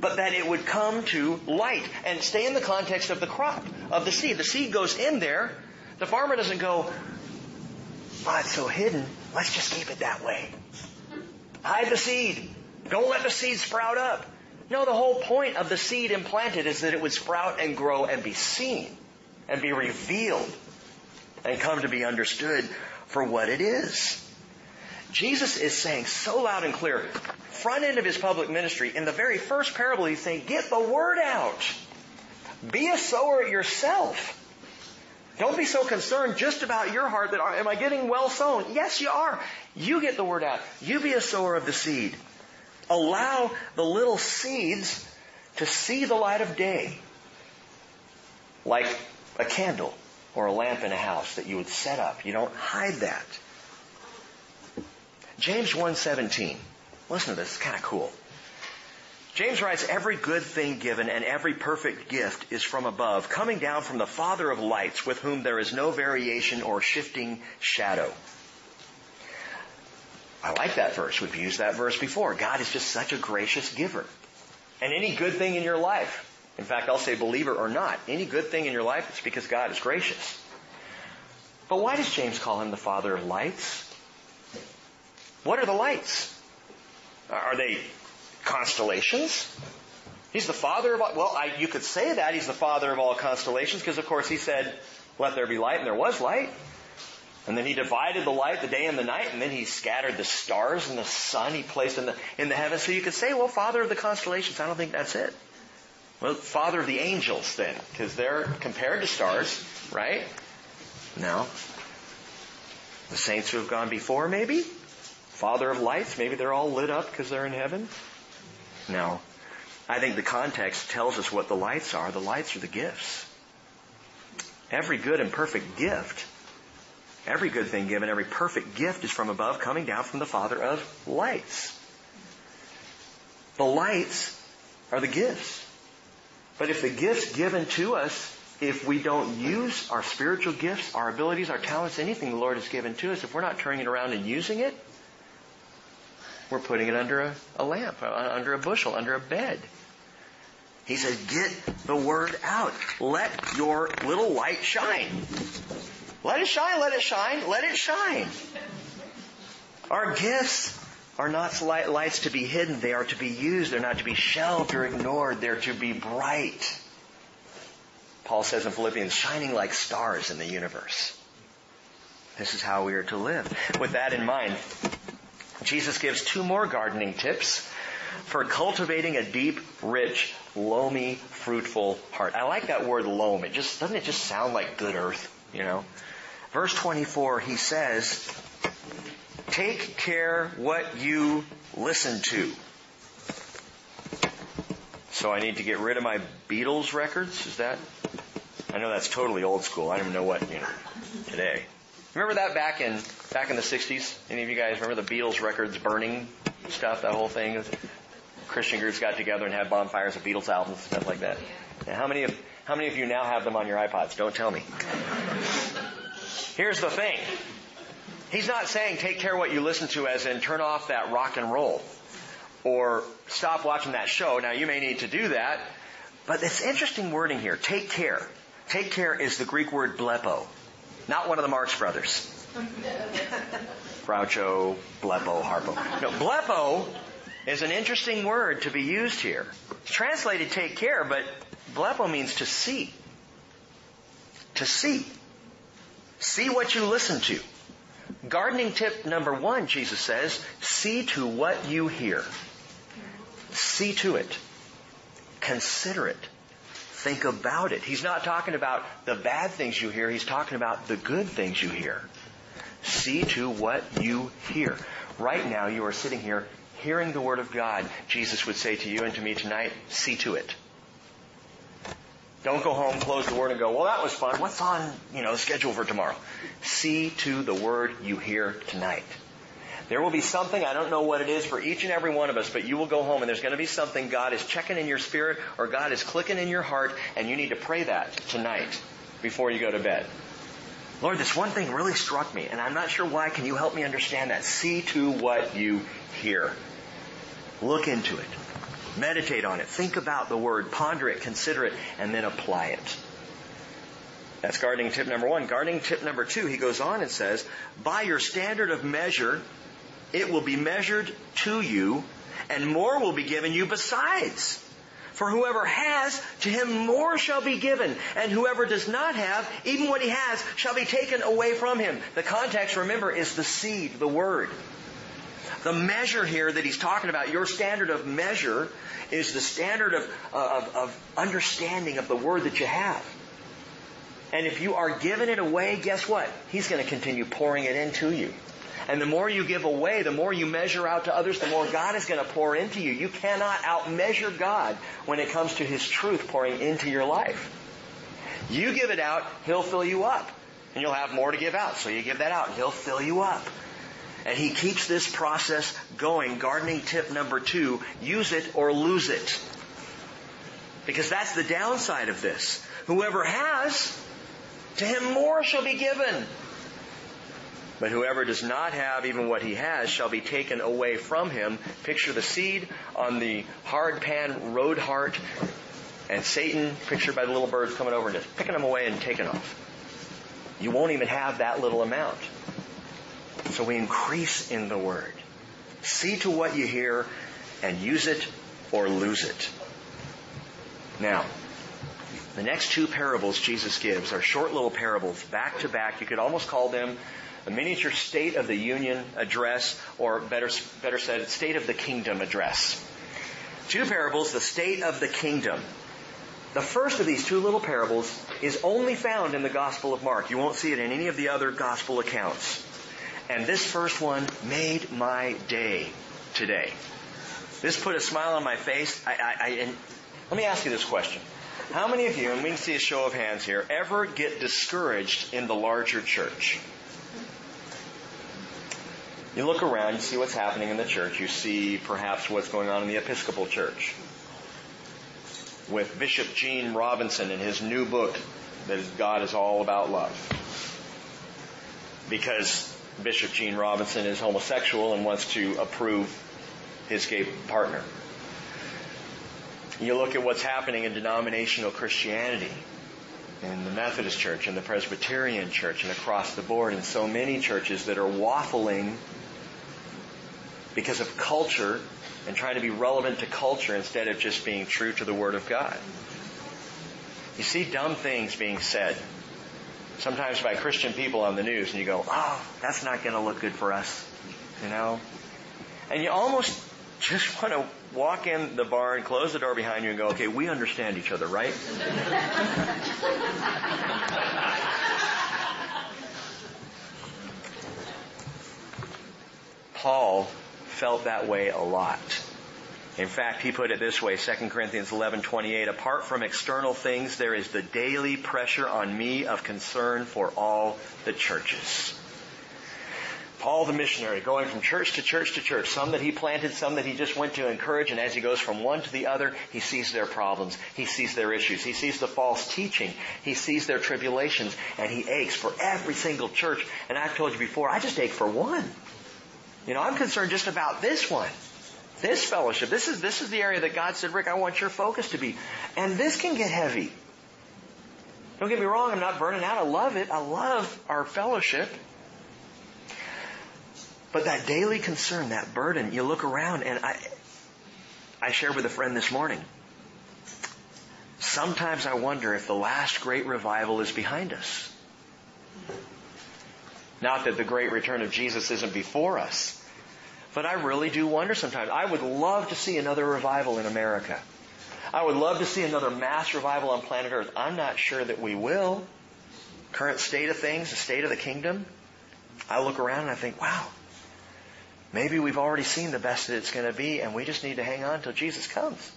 but that it would come to light and stay in the context of the crop, of the seed. The seed goes in there. The farmer doesn't go, oh, it's so hidden. Let's just keep it that way. Hide the seed. Don't let the seed sprout up. No, the whole point of the seed implanted is that it would sprout and grow and be seen. and be revealed and come to be understood for what it is. Jesus is saying so loud and clear, front end of his public ministry, in the very first parable, he's saying, get the word out. Be a sower yourself. Don't be so concerned just about your heart that, am I getting well sown? Yes, you are. You get the word out. You be a sower of the seed. Allow the little seeds to see the light of day. Like a candle or a lamp in a house that you would set up. You don't hide that. James 1:17. Listen to this, it's kind of cool. James writes, every good thing given and every perfect gift is from above, coming down from the Father of lights, with whom there is no variation or shifting shadow. I like that verse. We've used that verse before. God is just such a gracious giver. And any good thing in your life, in fact, I'll say believer or not, any good thing in your life, it's because God is gracious. But why does James call him the father of lights? What are the lights? Are they constellations? He's the father of all, well, I, you could say that he's the father of all constellations because of course he said, let there be light and there was light. And then he divided the light, the day and the night, and then he scattered the stars and the sun he placed in the, in the heavens. So you could say, well, father of the constellations. I don't think that's it. Well, father of the angels then, because they're compared to stars, right? No. The saints who have gone before, maybe? Father of lights, maybe they're all lit up because they're in heaven? No. I think the context tells us what the lights are. The lights are the gifts. Every good and perfect gift Every good thing given, every perfect gift is from above, coming down from the Father of lights. The lights are the gifts. But if the gifts given to us, if we don't use our spiritual gifts, our abilities, our talents, anything the Lord has given to us, if we're not turning it around and using it, we're putting it under a, a lamp, uh, under a bushel, under a bed. He says, get the word out. Let your little light shine. Let it shine, let it shine, let it shine. Our gifts are not lights to be hidden. They are to be used. They're not to be shelved or ignored. They're to be bright. Paul says in Philippians, shining like stars in the universe. This is how we are to live. With that in mind, Jesus gives two more gardening tips for cultivating a deep, rich, loamy, fruitful heart. I like that word loam. It just, doesn't it just sound like good earth, you know? Verse 24, he says, take care what you listen to. So I need to get rid of my Beatles records? Is that? I know that's totally old school. I don't even know what, you know, today. Remember that back in, back in the 60s? Any of you guys remember the Beatles records burning stuff, that whole thing? Christian groups got together and had bonfires of Beatles albums, and stuff like that. Now, how many of, how many of you now have them on your iPods? Don't tell me. Here's the thing. He's not saying take care what you listen to as in turn off that rock and roll or stop watching that show. Now you may need to do that, but it's interesting wording here. Take care. Take care is the Greek word blepo, not one of the Marx brothers. Groucho, blepo, harpo. No, blepo is an interesting word to be used here. It's translated take care, but blepo means to see. To see. See what you listen to. Gardening tip number one, Jesus says, see to what you hear. See to it. Consider it. Think about it. He's not talking about the bad things you hear. He's talking about the good things you hear. See to what you hear. Right now, you are sitting here hearing the Word of God. Jesus would say to you and to me tonight, see to it. Don't go home, close the Word, and go, well, that was fun. What's on, you know, schedule for tomorrow? See to the Word you hear tonight. There will be something, I don't know what it is for each and every one of us, but you will go home and there's going to be something God is checking in your spirit or God is clicking in your heart and you need to pray that tonight before you go to bed. Lord, this one thing really struck me and I'm not sure why. Can you help me understand that? See to what you hear. Look into it. Meditate on it. Think about the word. Ponder it. Consider it. And then apply it. That's gardening tip number one. Gardening tip number two, he goes on and says, by your standard of measure, it will be measured to you, and more will be given you besides. For whoever has, to him more shall be given, and whoever does not have, even what he has, shall be taken away from him. The context, remember, is the seed, the word. The measure here that he's talking about, your standard of measure, is the standard of, of, of understanding of the word that you have. And if you are giving it away, guess what? He's going to continue pouring it into you. And the more you give away, the more you measure out to others, the more God is going to pour into you. You cannot outmeasure God when it comes to His truth pouring into your life. You give it out, He'll fill you up. And you'll have more to give out. So you give that out, and He'll fill you up. And He keeps this process going. Gardening tip number two, use it or lose it. Because that's the downside of this. Whoever has, to him more shall be given. But whoever does not have even what he has shall be taken away from him. Picture the seed on the hard pan road heart and Satan pictured by the little birds coming over and just picking them away and taking off. You won't even have that little amount. So we increase in the word. See to what you hear and use it or lose it. Now, the next two parables Jesus gives are short little parables, back to back. You could almost call them a miniature State of the Union address, or better, better said, State of the Kingdom address. Two parables, the State of the Kingdom. The first of these two little parables is only found in the Gospel of Mark. You won't see it in any of the other Gospel accounts. And this first one made my day today. This put a smile on my face. I, I, I, let me ask you this question. How many of you, and we can see a show of hands here, ever get discouraged in the larger church? You look around, you see what's happening in the church. You see perhaps what's going on in the Episcopal Church. With Bishop Gene Robinson and his new book that God is all about love. Because Bishop Gene Robinson is homosexual and wants to approve his gay partner. You look at what's happening in denominational Christianity in the Methodist Church and the Presbyterian Church and across the board in so many churches that are waffling because of culture and trying to be relevant to culture instead of just being true to the Word of God. You see dumb things being said, sometimes by Christian people on the news, and you go, oh, that's not going to look good for us, you know? And you almost just want to walk in the barn, close the door behind you, and go, okay, we understand each other, right? Paul felt that way a lot. In fact, he put it this way, 2 Corinthians 11:28, apart from external things, there is the daily pressure on me of concern for all the churches. Paul the missionary, going from church to church to church, some that he planted, some that he just went to encourage, and as he goes from one to the other, he sees their problems, he sees their issues, he sees the false teaching, he sees their tribulations, and he aches for every single church. And I've told you before, I just ache for one. You know, I'm concerned just about this one. This fellowship. This is, this is the area that God said, Rick, I want your focus to be. And this can get heavy. Don't get me wrong, I'm not burning out. I love it. I love our fellowship. But that daily concern, that burden, you look around and I, I shared with a friend this morning. Sometimes I wonder if the last great revival is behind us. Not that the great return of Jesus isn't before us, but I really do wonder sometimes. I would love to see another revival in America. I would love to see another mass revival on planet Earth. I'm not sure that we will. Current state of things, the state of the kingdom. I look around and I think, wow, Maybe we've already seen the best that it's going to be and we just need to hang on until Jesus comes.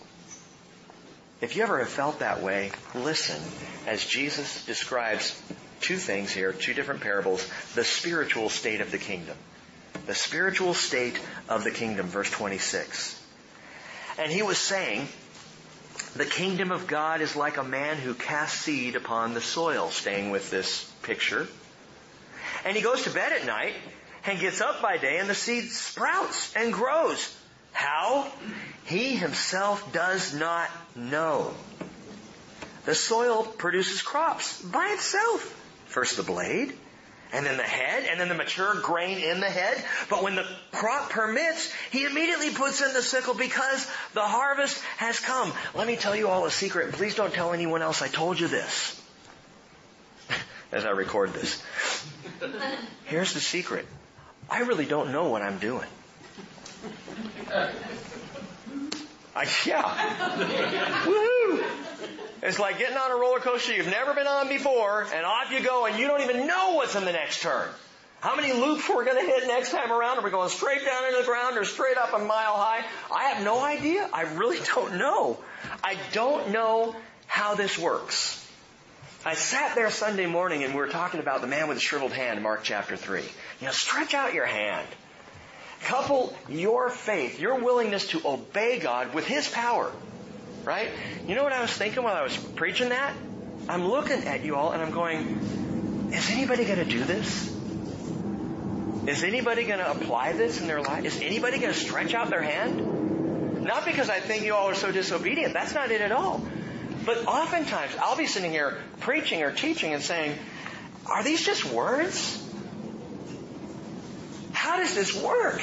If you ever have felt that way, listen as Jesus describes two things here, two different parables, the spiritual state of the kingdom. The spiritual state of the kingdom, verse 26. And he was saying, the kingdom of God is like a man who casts seed upon the soil, staying with this picture. And he goes to bed at night and gets up by day and the seed sprouts and grows. How? He himself does not know. The soil produces crops by itself. First the blade, and then the head, and then the mature grain in the head. But when the crop permits, he immediately puts in the sickle because the harvest has come. Let me tell you all a secret. Please don't tell anyone else I told you this. As I record this. Here's the secret. I really don't know what I'm doing. I, yeah. Woohoo! It's like getting on a roller coaster you've never been on before, and off you go, and you don't even know what's in the next turn. How many loops we're going to hit next time around? Are we going straight down into the ground or straight up a mile high? I have no idea. I really don't know. I don't know how this works. I sat there Sunday morning and we were talking about the man with the shriveled hand, Mark chapter 3. You know, stretch out your hand. Couple your faith, your willingness to obey God with His power. Right? You know what I was thinking while I was preaching that? I'm looking at you all and I'm going, is anybody going to do this? Is anybody going to apply this in their life? Is anybody going to stretch out their hand? Not because I think you all are so disobedient. That's not it at all. But oftentimes I'll be sitting here preaching or teaching and saying, are these just words? How does this work?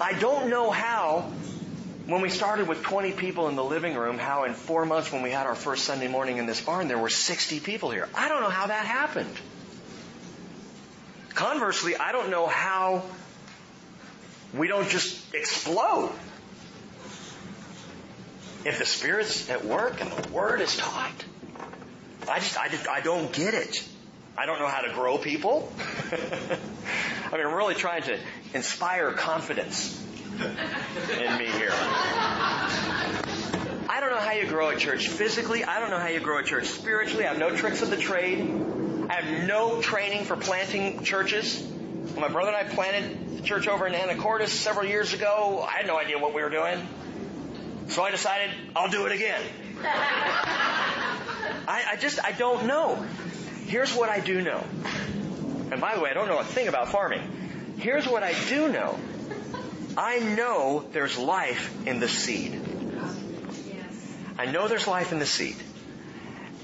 I don't know how when we started with 20 people in the living room, how in four months when we had our first Sunday morning in this barn, there were 60 people here. I don't know how that happened. Conversely, I don't know how we don't just explode. If the Spirit's at work and the Word is taught, I just, I, just, I don't get it. I don't know how to grow people. I mean, I'm really trying to inspire confidence in me here. I don't know how you grow a church physically. I don't know how you grow a church spiritually. I have no tricks of the trade. I have no training for planting churches. My brother and I planted the church over in Anacortes several years ago, I had no idea what we were doing. So I decided I'll do it again. I, I just, I don't know. Here's what I do know. And by the way, I don't know a thing about farming. Here's what I do know. I know there's life in the seed. I know there's life in the seed.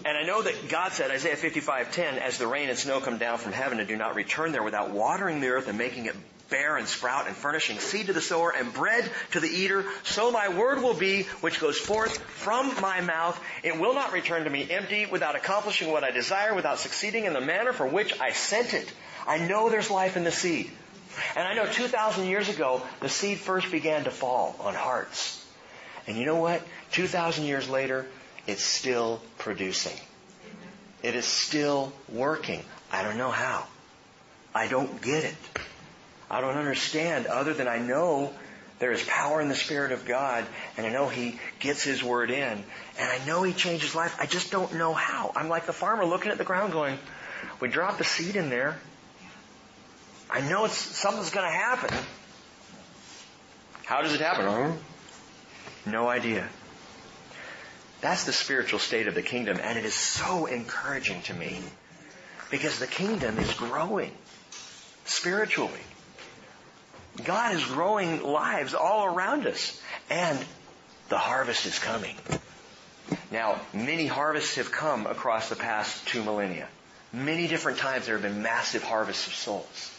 And I know that God said, Isaiah 55:10, as the rain and snow come down from heaven and do not return there without watering the earth and making it bear and sprout and furnishing seed to the sower and bread to the eater, so my word will be which goes forth from my mouth. It will not return to me empty without accomplishing what I desire, without succeeding in the manner for which I sent it. I know there's life in the seed. And I know 2,000 years ago, the seed first began to fall on hearts. And you know what? 2,000 years later, it's still producing. It is still working. I don't know how. I don't get it. I don't understand other than I know there is power in the Spirit of God and I know He gets His Word in and I know He changes life. I just don't know how. I'm like the farmer looking at the ground going, we drop the seed in there I know it's, something's going to happen. How does it happen? No idea. That's the spiritual state of the kingdom, and it is so encouraging to me because the kingdom is growing spiritually. God is growing lives all around us, and the harvest is coming. Now, many harvests have come across the past two millennia. Many different times there have been massive harvests of souls.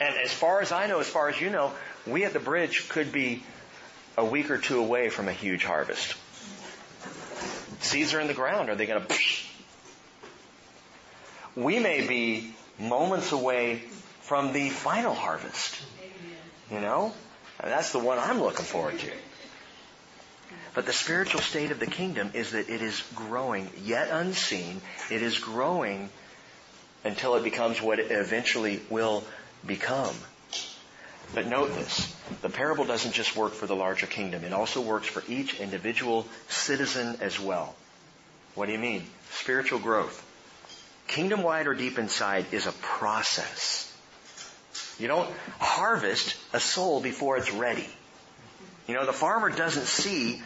And as far as I know, as far as you know, we at the bridge could be a week or two away from a huge harvest. Seeds are in the ground. Are they going to? We may be moments away from the final harvest. You know? And that's the one I'm looking forward to. But the spiritual state of the kingdom is that it is growing, yet unseen. It is growing until it becomes what it eventually will become. But note this. The parable doesn't just work for the larger kingdom. It also works for each individual citizen as well. What do you mean? Spiritual growth. Kingdom wide or deep inside is a process. You don't harvest a soul before it's ready. You know, the farmer doesn't see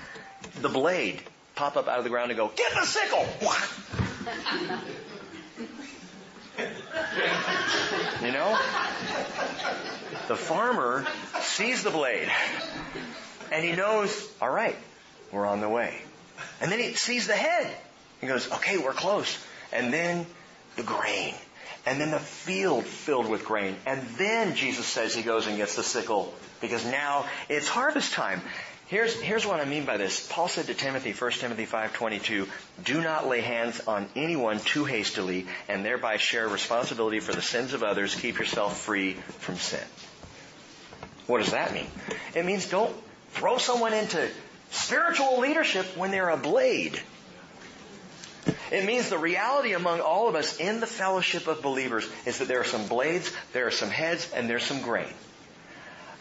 the blade pop up out of the ground and go, get the sickle! You know? The farmer sees the blade and he knows, all right, we're on the way. And then he sees the head and goes, okay, we're close. And then the grain. and then the field filled with grain. And then Jesus says he goes and gets the sickle because now it's harvest time. Here's, here's what I mean by this. Paul said to Timothy, 1 Timothy 5.22, do not lay hands on anyone too hastily and thereby share responsibility for the sins of others. Keep yourself free from sin. What does that mean? It means don't throw someone into spiritual leadership when they're a blade. It means the reality among all of us in the fellowship of believers is that there are some blades, there are some heads, and there's some grain.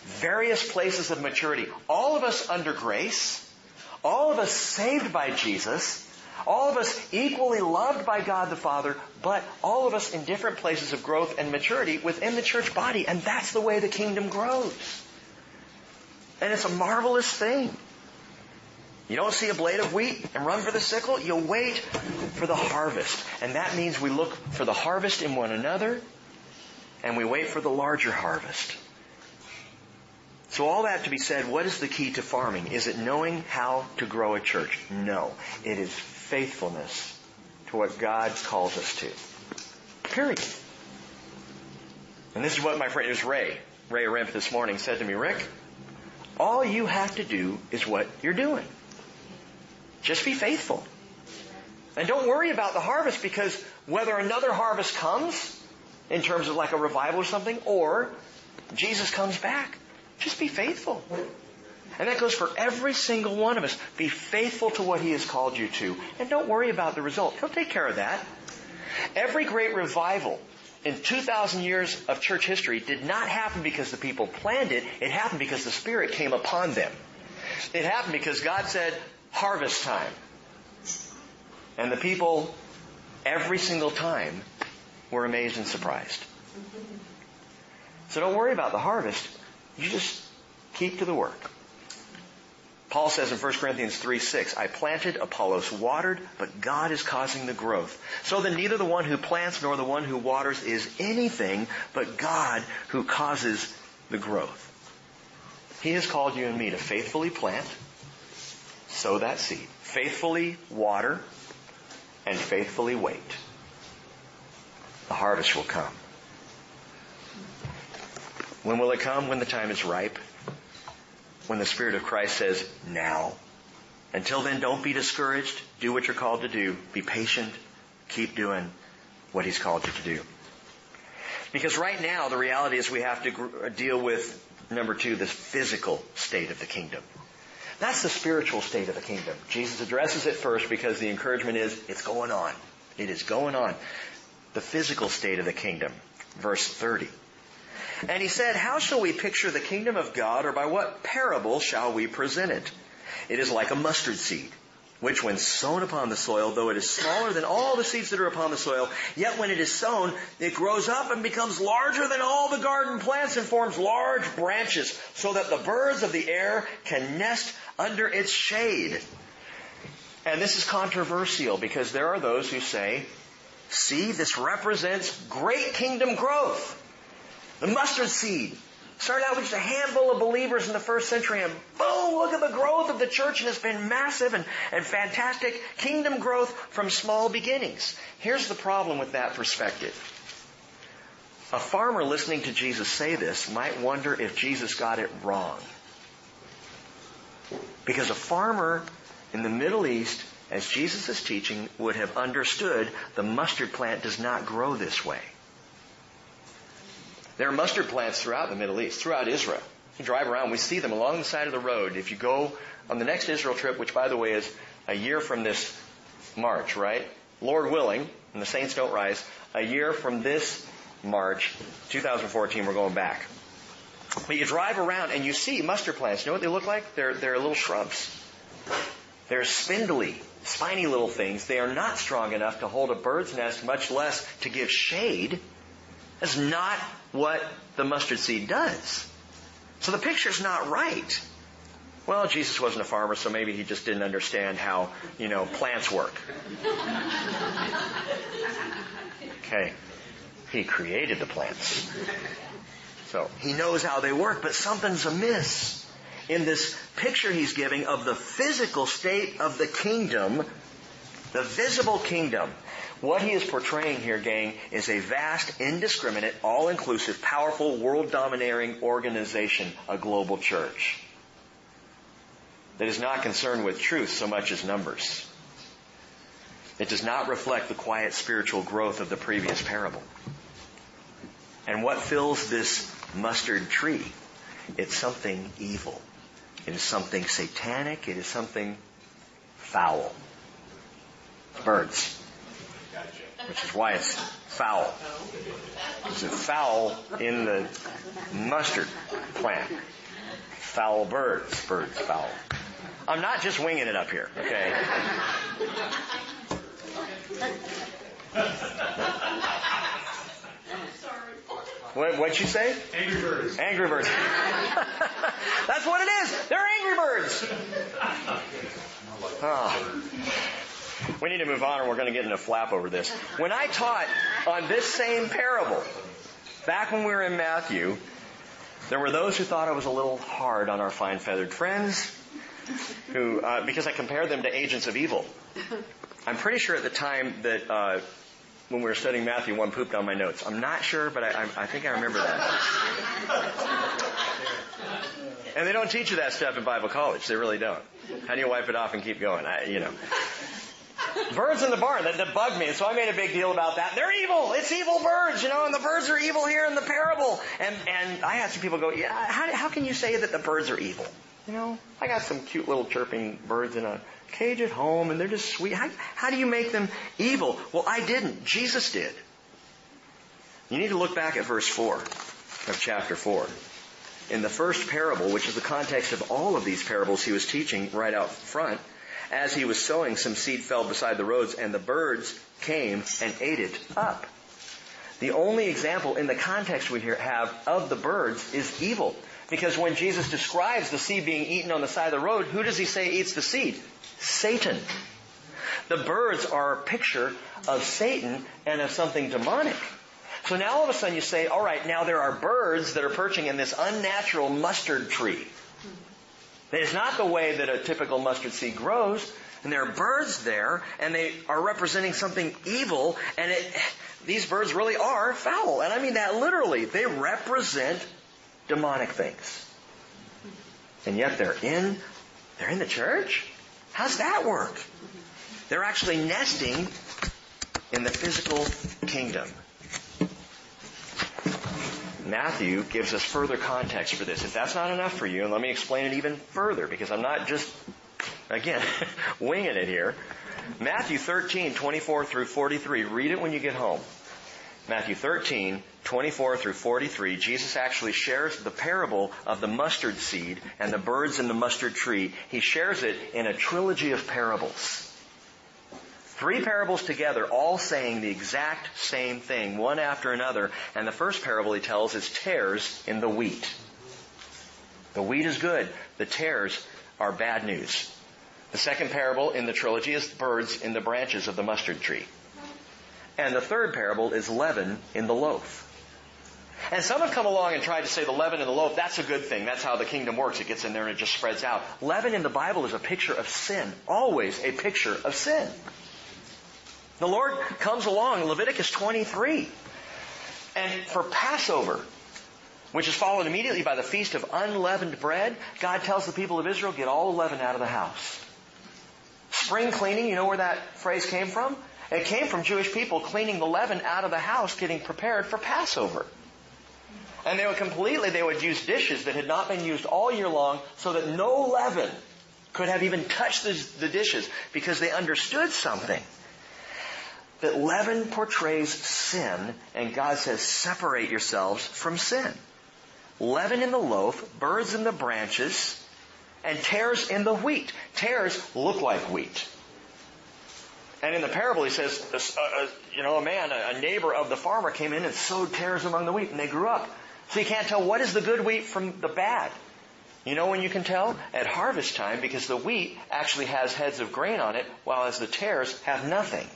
Various places of maturity. All of us under grace, all of us saved by Jesus, all of us equally loved by God the Father, but all of us in different places of growth and maturity within the church body. And that's the way the kingdom grows. And it's a marvelous thing. You don't see a blade of wheat and run for the sickle. You wait for the harvest. And that means we look for the harvest in one another and we wait for the larger harvest. So all that to be said, what is the key to farming? Is it knowing how to grow a church? No. It is faithfulness to what God calls us to. Period. And this is what my friend, it was Ray, Ray Rimp this morning said to me, Rick, all you have to do is what you're doing. Just be faithful. And don't worry about the harvest because whether another harvest comes, in terms of like a revival or something, or Jesus comes back, just be faithful. And that goes for every single one of us. Be faithful to what He has called you to. And don't worry about the result. He'll take care of that. Every great revival in 2,000 years of church history did not happen because the people planned it. It happened because the Spirit came upon them. It happened because God said, harvest time. And the people, every single time, were amazed and surprised. So don't worry about the harvest. You just keep to the work. Paul says in 1 Corinthians 3, 6, I planted, Apollos watered, but God is causing the growth. So then neither the one who plants nor the one who waters is anything, but God who causes the growth. He has called you and me to faithfully plant, sow that seed. Faithfully water and faithfully wait. The harvest will come. When will it come? When the time is ripe. When the Spirit of Christ says, now. Until then, don't be discouraged. Do what you're called to do. Be patient. Keep doing what He's called you to do. Because right now, the reality is we have to uh, deal with, number two, the physical state of the kingdom. That's the spiritual state of the kingdom. Jesus addresses it first because the encouragement is, it's going on. It is going on. The physical state of the kingdom. Verse 30. And he said, How shall we picture the kingdom of God, or by what parable shall we present it? It is like a mustard seed, which when sown upon the soil, though it is smaller than all the seeds that are upon the soil, yet when it is sown, it grows up and becomes larger than all the garden plants and forms large branches, so that the birds of the air can nest under its shade. And this is controversial because there are those who say, see, this represents great kingdom growth. The mustard seed started out with just a handful of believers in the first century and boom, look at the growth of the church and it's been massive and, and fantastic kingdom growth from small beginnings. Here's the problem with that perspective. A farmer listening to Jesus say this might wonder if Jesus got it wrong. Because a farmer in the Middle East, as Jesus is teaching, would have understood the mustard plant does not grow this way. There are mustard plants throughout the Middle East, throughout Israel. You drive around, we see them along the side of the road. If you go on the next Israel trip, which by the way is a year from this March, right? Lord willing, and the saints don't rise, a year from this March, 2014, we're going back. But you drive around and you see mustard plants. You know what they look like? They're, they're little shrubs. They're spindly, spiny little things. They are not strong enough to hold a bird's nest, much less to give shade. That's not what the mustard seed does. So the picture's not right. Well, Jesus wasn't a farmer, so maybe he just didn't understand how, you know, plants work. Okay. He created the plants. So he knows how they work, but something's amiss in this picture he's giving of the physical state of the kingdom, the visible kingdom. What he is portraying here, gang, is a vast, indiscriminate, all-inclusive, powerful, world-dominating organization, a global church that is not concerned with truth so much as numbers. It does not reflect the quiet spiritual growth of the previous parable. And what fills this mustard tree? It's something evil. It is something satanic. It is something foul. Birds. Which is why it's foul. It's a foul in the mustard plant. Foul birds. Birds, foul. I'm not just winging it up here, okay? What, what'd you say? Angry birds. Angry birds. That's what it is. They're angry birds. Oh. We need to move on or we're going to get in a flap over this. When I taught on this same parable, back when we were in Matthew, there were those who thought I was a little hard on our fine feathered friends, who, uh, because I compared them to agents of evil. I'm pretty sure at the time that uh, when we were studying Matthew, one pooped on my notes. I'm not sure, but I, I, I think I remember that. and they don't teach you that stuff in Bible college. They really don't. How do you wipe it off and keep going? I, you know. Birds in the barn, that, that bugged me, so I made a big deal about that. They're evil! It's evil birds, you know, and the birds are evil here in the parable. And, and I had some people go, yeah, how, how can you say that the birds are evil? You know, I got some cute little chirping birds in a cage at home and they're just sweet. How, how do you make them evil? Well, I didn't. Jesus did. You need to look back at verse 4 of chapter 4. In the first parable, which is the context of all of these parables he was teaching right out front, as he was sowing, some seed fell beside the roads and the birds came and ate it up. The only example in the context we have of the birds is evil. Because when Jesus describes the seed being eaten on the side of the road, who does he say eats the seed? Satan. The birds are a picture of Satan and of something demonic. So now all of a sudden you say, all right, now there are birds that are perching in this unnatural mustard tree. It is not the way that a typical mustard seed grows. And there are birds there, and they are representing something evil, and it, these birds really are foul. And I mean that literally. They represent demonic things. And yet they're in, they're in the church? How's that work? They're actually nesting in the physical kingdom. Matthew gives us further context for this. If that's not enough for you, and let me explain it even further, because I'm not just, again, winging it here. Matthew 13, 24 through 43. Read it when you get home. Matthew 13, 24 through 43, Jesus actually shares the parable of the mustard seed and the birds in the mustard tree. He shares it in a trilogy of parables. Three parables together, all saying the exact same thing, one after another. And the first parable he tells is tares in the wheat. The wheat is good. The tares are bad news. The second parable in the trilogy is birds in the branches of the mustard tree. And the third parable is leaven in the loaf. And some have come along and tried to say the leaven in the loaf, that's a good thing. That's how the kingdom works. It gets in there and it just spreads out. Leaven in the Bible is a picture of sin. Always a picture of sin. The Lord comes along, Leviticus 23. And for Passover, which is followed immediately by the feast of unleavened bread, God tells the people of Israel, get all the leaven out of the house. Spring cleaning, you know where that phrase came from? It came from Jewish people cleaning the leaven out of the house, getting prepared for Passover. And they would completely, they would use dishes that had not been used all year long so that no leaven could have even touched the, the dishes because they understood something. That leaven portrays sin and God says separate yourselves from sin. Leaven in the loaf, birds in the branches, and tares in the wheat. Tares look like wheat. And in the parable, he says, uh, uh, you know, a man, a neighbor of the farmer came in and sowed tares among the wheat, and they grew up. So you can't tell what is the good wheat from the bad. You know when you can tell? At harvest time, because the wheat actually has heads of grain on it, while as the tares have nothing.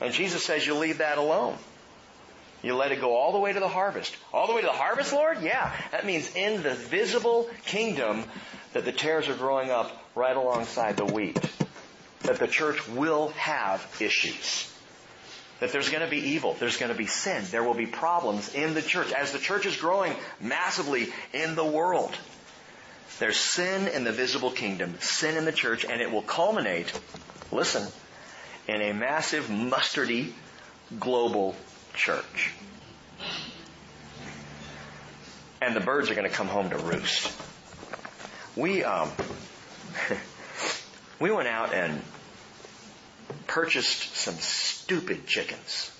And Jesus says you leave that alone. You let it go all the way to the harvest. All the way to the harvest, Lord? Yeah. That means in the visible kingdom that the tares are growing up right alongside the wheat that the church will have issues. that there's going to be evil, there's going to be sin, there will be problems in the church as the church is growing massively in the world. There's sin in the visible kingdom, sin in the church, and it will culminate, listen, in a massive mustardy global church. And the birds are going to come home to roost. We, um, we went out and purchased some stupid chickens.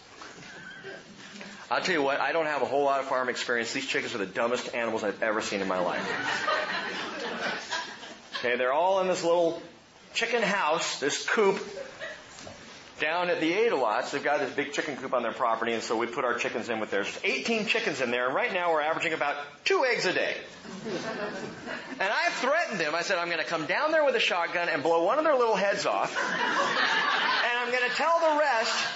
I'll tell you what, I don't have a whole lot of farm experience. These chickens are the dumbest animals I've ever seen in my life. Okay, they're all in this little chicken house, this coop, down at the Ada lots, they've got this big chicken coop on their property, and so we put our chickens in with theirs. 18 chickens in there, and right now we're averaging about two eggs a day. And I threatened them. I said, I'm going to come down there with a shotgun and blow one of their little heads off, and I'm going to tell the rest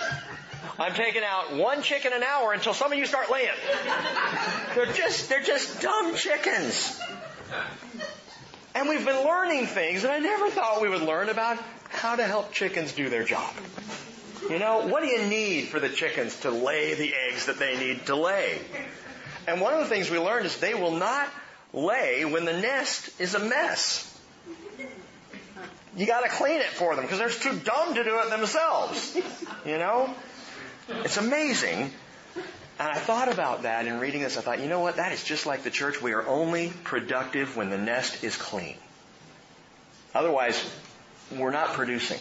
I'm taking out one chicken an hour until some of you start laying. They're just, they're just dumb chickens. And we've been learning things that I never thought we would learn about how to help chickens do their job. You know, what do you need for the chickens to lay the eggs that they need to lay? And one of the things we learned is they will not lay when the nest is a mess. You gotta clean it for them because they're too dumb to do it themselves. You know? It's amazing. And I thought about that in reading this. I thought, you know what? That is just like the church. We are only productive when the nest is clean. Otherwise, we're not producing.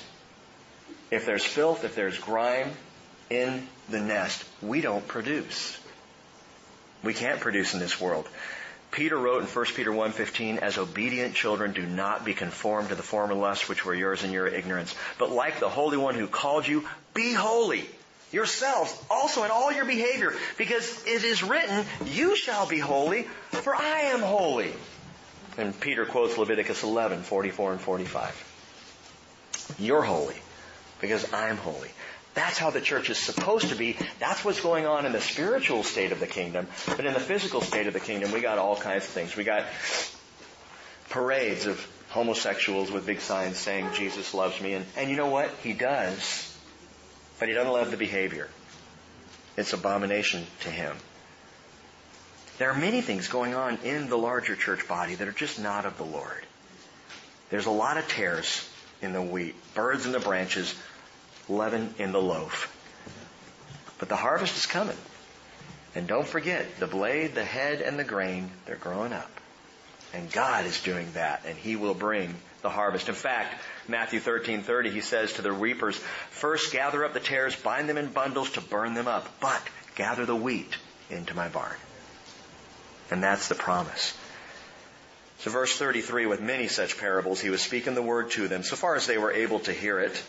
If there's filth, if there's grime in the nest, we don't produce. We can't produce in this world. Peter wrote in 1 Peter 1.15, As obedient children, do not be conformed to the former lusts which were yours in your ignorance, but like the Holy One who called you, be holy yourselves also in all your behavior, because it is written, You shall be holy, for I am holy. And Peter quotes Leviticus 11, 44 and 45. You're holy because I'm holy. That's how the church is supposed to be. That's what's going on in the spiritual state of the kingdom. But in the physical state of the kingdom, we got all kinds of things. We got parades of homosexuals with big signs saying Jesus loves me. And, and you know what? He does. But he doesn't love the behavior. It's abomination to him. There are many things going on in the larger church body that are just not of the Lord. There's a lot of tares in the wheat, birds in the branches, leaven in the loaf. But the harvest is coming. And don't forget, the blade, the head, and the grain, they're growing up. And God is doing that, and He will bring the harvest. In fact, Matthew 13:30, He says to the reapers, First gather up the tares, bind them in bundles to burn them up, but gather the wheat into my barn. And that's the promise. So verse 33, with many such parables, he was speaking the word to them, so far as they were able to hear it.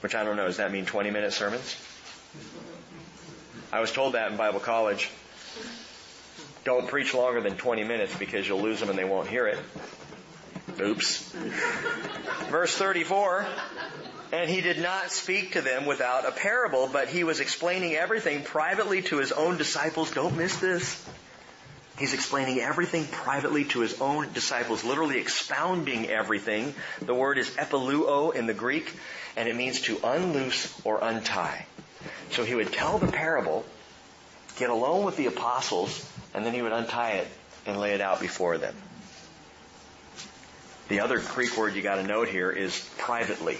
Which I don't know, does that mean 20 minute sermons? I was told that in Bible college. Don't preach longer than 20 minutes because you'll lose them and they won't hear it. Oops. Verse 34, and he did not speak to them without a parable, but he was explaining everything privately to his own disciples. Don't miss this. He's explaining everything privately to his own disciples, literally expounding everything. The word is epiluo in the Greek, and it means to unloose or untie. So he would tell the parable, get alone with the apostles, and then he would untie it and lay it out before them. The other Greek word you gotta note here is privately.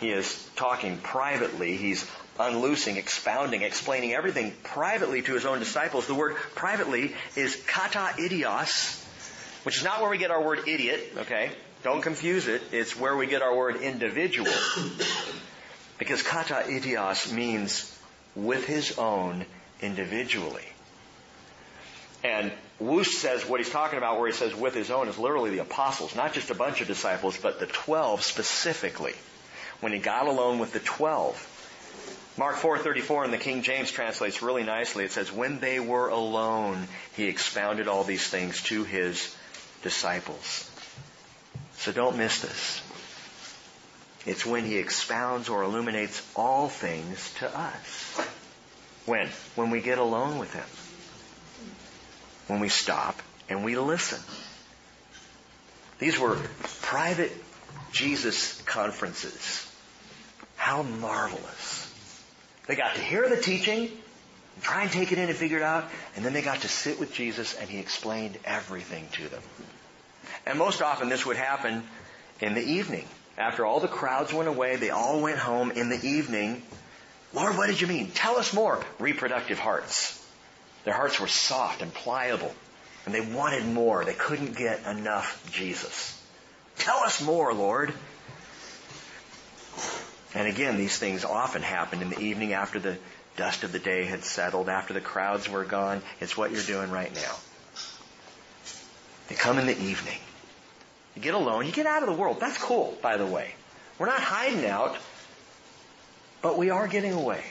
He is talking privately. He's unloosing, expounding, explaining everything privately to his own disciples. The word privately is kata idios, which is not where we get our word idiot, okay? Don't confuse it. It's where we get our word individual. Because kata idios means with his own individually. And Wuest says what he's talking about where he says with his own is literally the apostles, not just a bunch of disciples, but the twelve specifically. When he got alone with the twelve, Mark 4:34 in the King James translates really nicely. It says, "When they were alone, he expounded all these things to his disciples." So don't miss this. It's when he expounds or illuminates all things to us. When? When we get alone with him. When we stop and we listen. These were private Jesus conferences. How marvelous They got to hear the teaching, try and take it in and figure it out, and then they got to sit with Jesus and he explained everything to them. And most often this would happen in the evening. After all the crowds went away, they all went home in the evening. Lord, what did you mean? Tell us more. Reproductive hearts. Their hearts were soft and pliable, and they wanted more. They couldn't get enough Jesus. Tell us more, Lord. And again, these things often happened in the evening after the dust of the day had settled, after the crowds were gone. It's what you're doing right now. They come in the evening. You get alone. You get out of the world. That's cool, by the way. We're not hiding out, but we are getting away.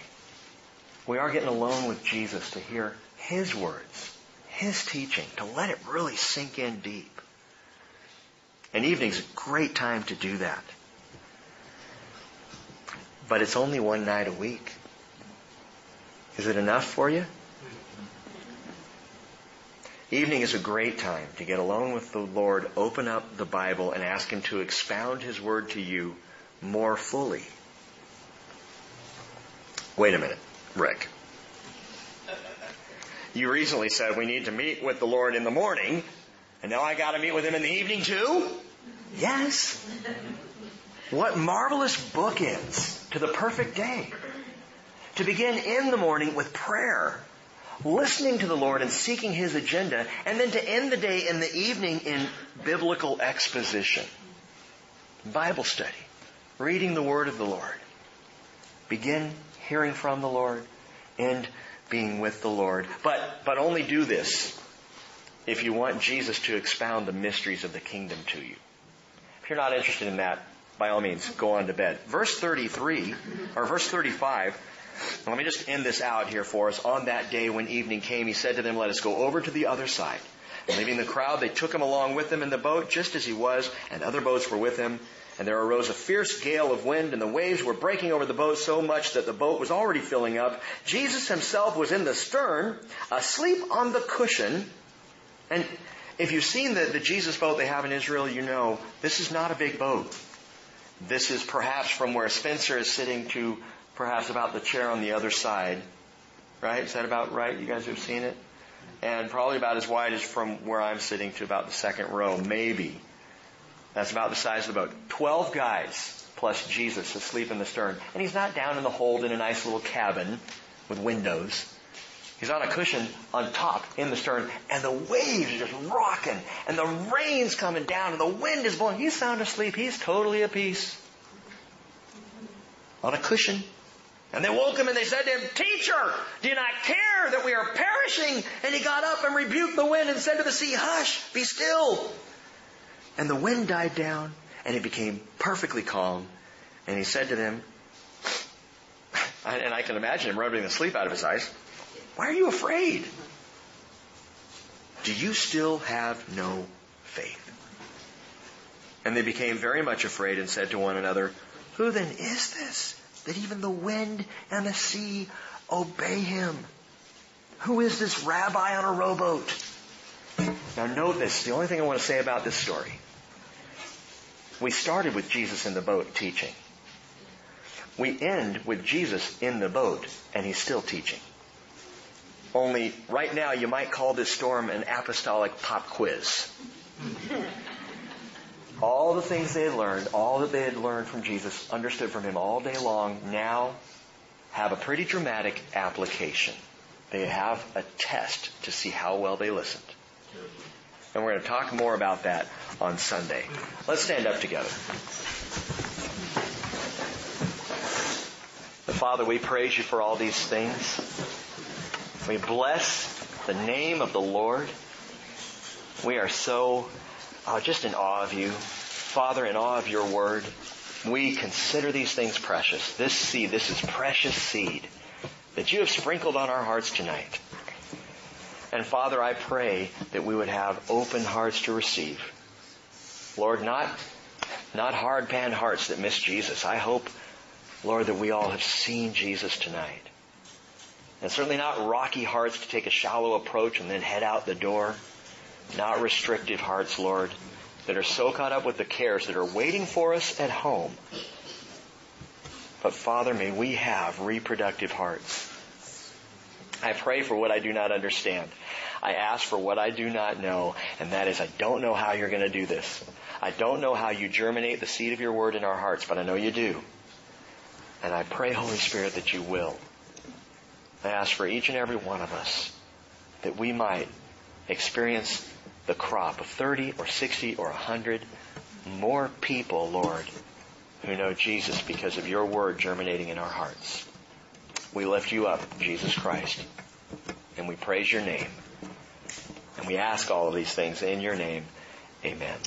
We are getting alone with Jesus to hear His words, His teaching, to let it really sink in deep. And evening's a great time to do that. But it's only one night a week. Is it enough for you? Evening is a great time to get alone with the Lord, open up the Bible, and ask Him to expound His Word to you more fully. Wait a minute, Rick. You recently said we need to meet with the Lord in the morning, and now I gotta meet with Him in the evening too? Yes. What marvelous bookends to the perfect day. To begin in the morning with prayer listening to the Lord and seeking His agenda, and then to end the day in the evening in biblical exposition, Bible study, reading the Word of the Lord. Begin hearing from the Lord, end being with the Lord. But, but only do this if you want Jesus to expound the mysteries of the kingdom to you. If you're not interested in that, by all means, go on to bed. Verse 33, or verse 35, let me just end this out here for us. On that day when evening came, he said to them, let us go over to the other side. Leaving the crowd, they took him along with them in the boat, just as he was, and other boats were with him. And there arose a fierce gale of wind, and the waves were breaking over the boat so much that the boat was already filling up. Jesus himself was in the stern, asleep on the cushion. And if you've seen the, the Jesus boat they have in Israel, you know this is not a big boat. This is perhaps from where Spencer is sitting to perhaps about the chair on the other side. Right? Is that about right? You guys have seen it? And probably about as wide as from where I'm sitting to about the second row, maybe. That's about the size of the boat. Twelve guys plus Jesus asleep in the stern. And he's not down in the hold in a nice little cabin with windows. He's on a cushion on top in the stern, and the waves are just rocking, and the rain's coming down, and the wind is blowing. He's sound asleep. He's totally at peace. On a cushion and they woke him and they said to him, Teacher, do you not care that we are perishing? And he got up and rebuked the wind and said to the sea, Hush, be still. And the wind died down and it became perfectly calm. And he said to them, and I can imagine him rubbing the sleep out of his eyes, Why are you afraid? Do you still have no faith? And they became very much afraid and said to one another, Who then is this? that even the wind and the sea obey him. Who is this rabbi on a rowboat? Now note this, the only thing I want to say about this story. We started with Jesus in the boat teaching. We end with Jesus in the boat and he's still teaching. Only right now you might call this storm an apostolic pop quiz all the things they had learned, all that they had learned from Jesus, understood from him all day long, now have a pretty dramatic application. They have a test to see how well they listened. And we're going to talk more about that on Sunday. Let's stand up together. The Father, we praise you for all these things. We bless the name of the Lord. We are so uh, just in awe of you. Father, in awe of your word, we consider these things precious. This seed, this is precious seed that you have sprinkled on our hearts tonight. And Father, I pray that we would have open hearts to receive. Lord, not, not hard pan hearts that miss Jesus. I hope, Lord, that we all have seen Jesus tonight. And certainly not rocky hearts to take a shallow approach and then head out the door not restrictive hearts, Lord, that are so caught up with the cares that are waiting for us at home. But Father, may we have reproductive hearts. I pray for what I do not understand. I ask for what I do not know, and that is I don't know how you're going to do this. I don't know how you germinate the seed of your word in our hearts, but I know you do. And I pray, Holy Spirit, that you will. I ask for each and every one of us that we might experience the crop of 30 or 60 or 100 more people, Lord, who know Jesus because of your word germinating in our hearts. We lift you up, Jesus Christ, and we praise your name. And we ask all of these things in your name. Amen.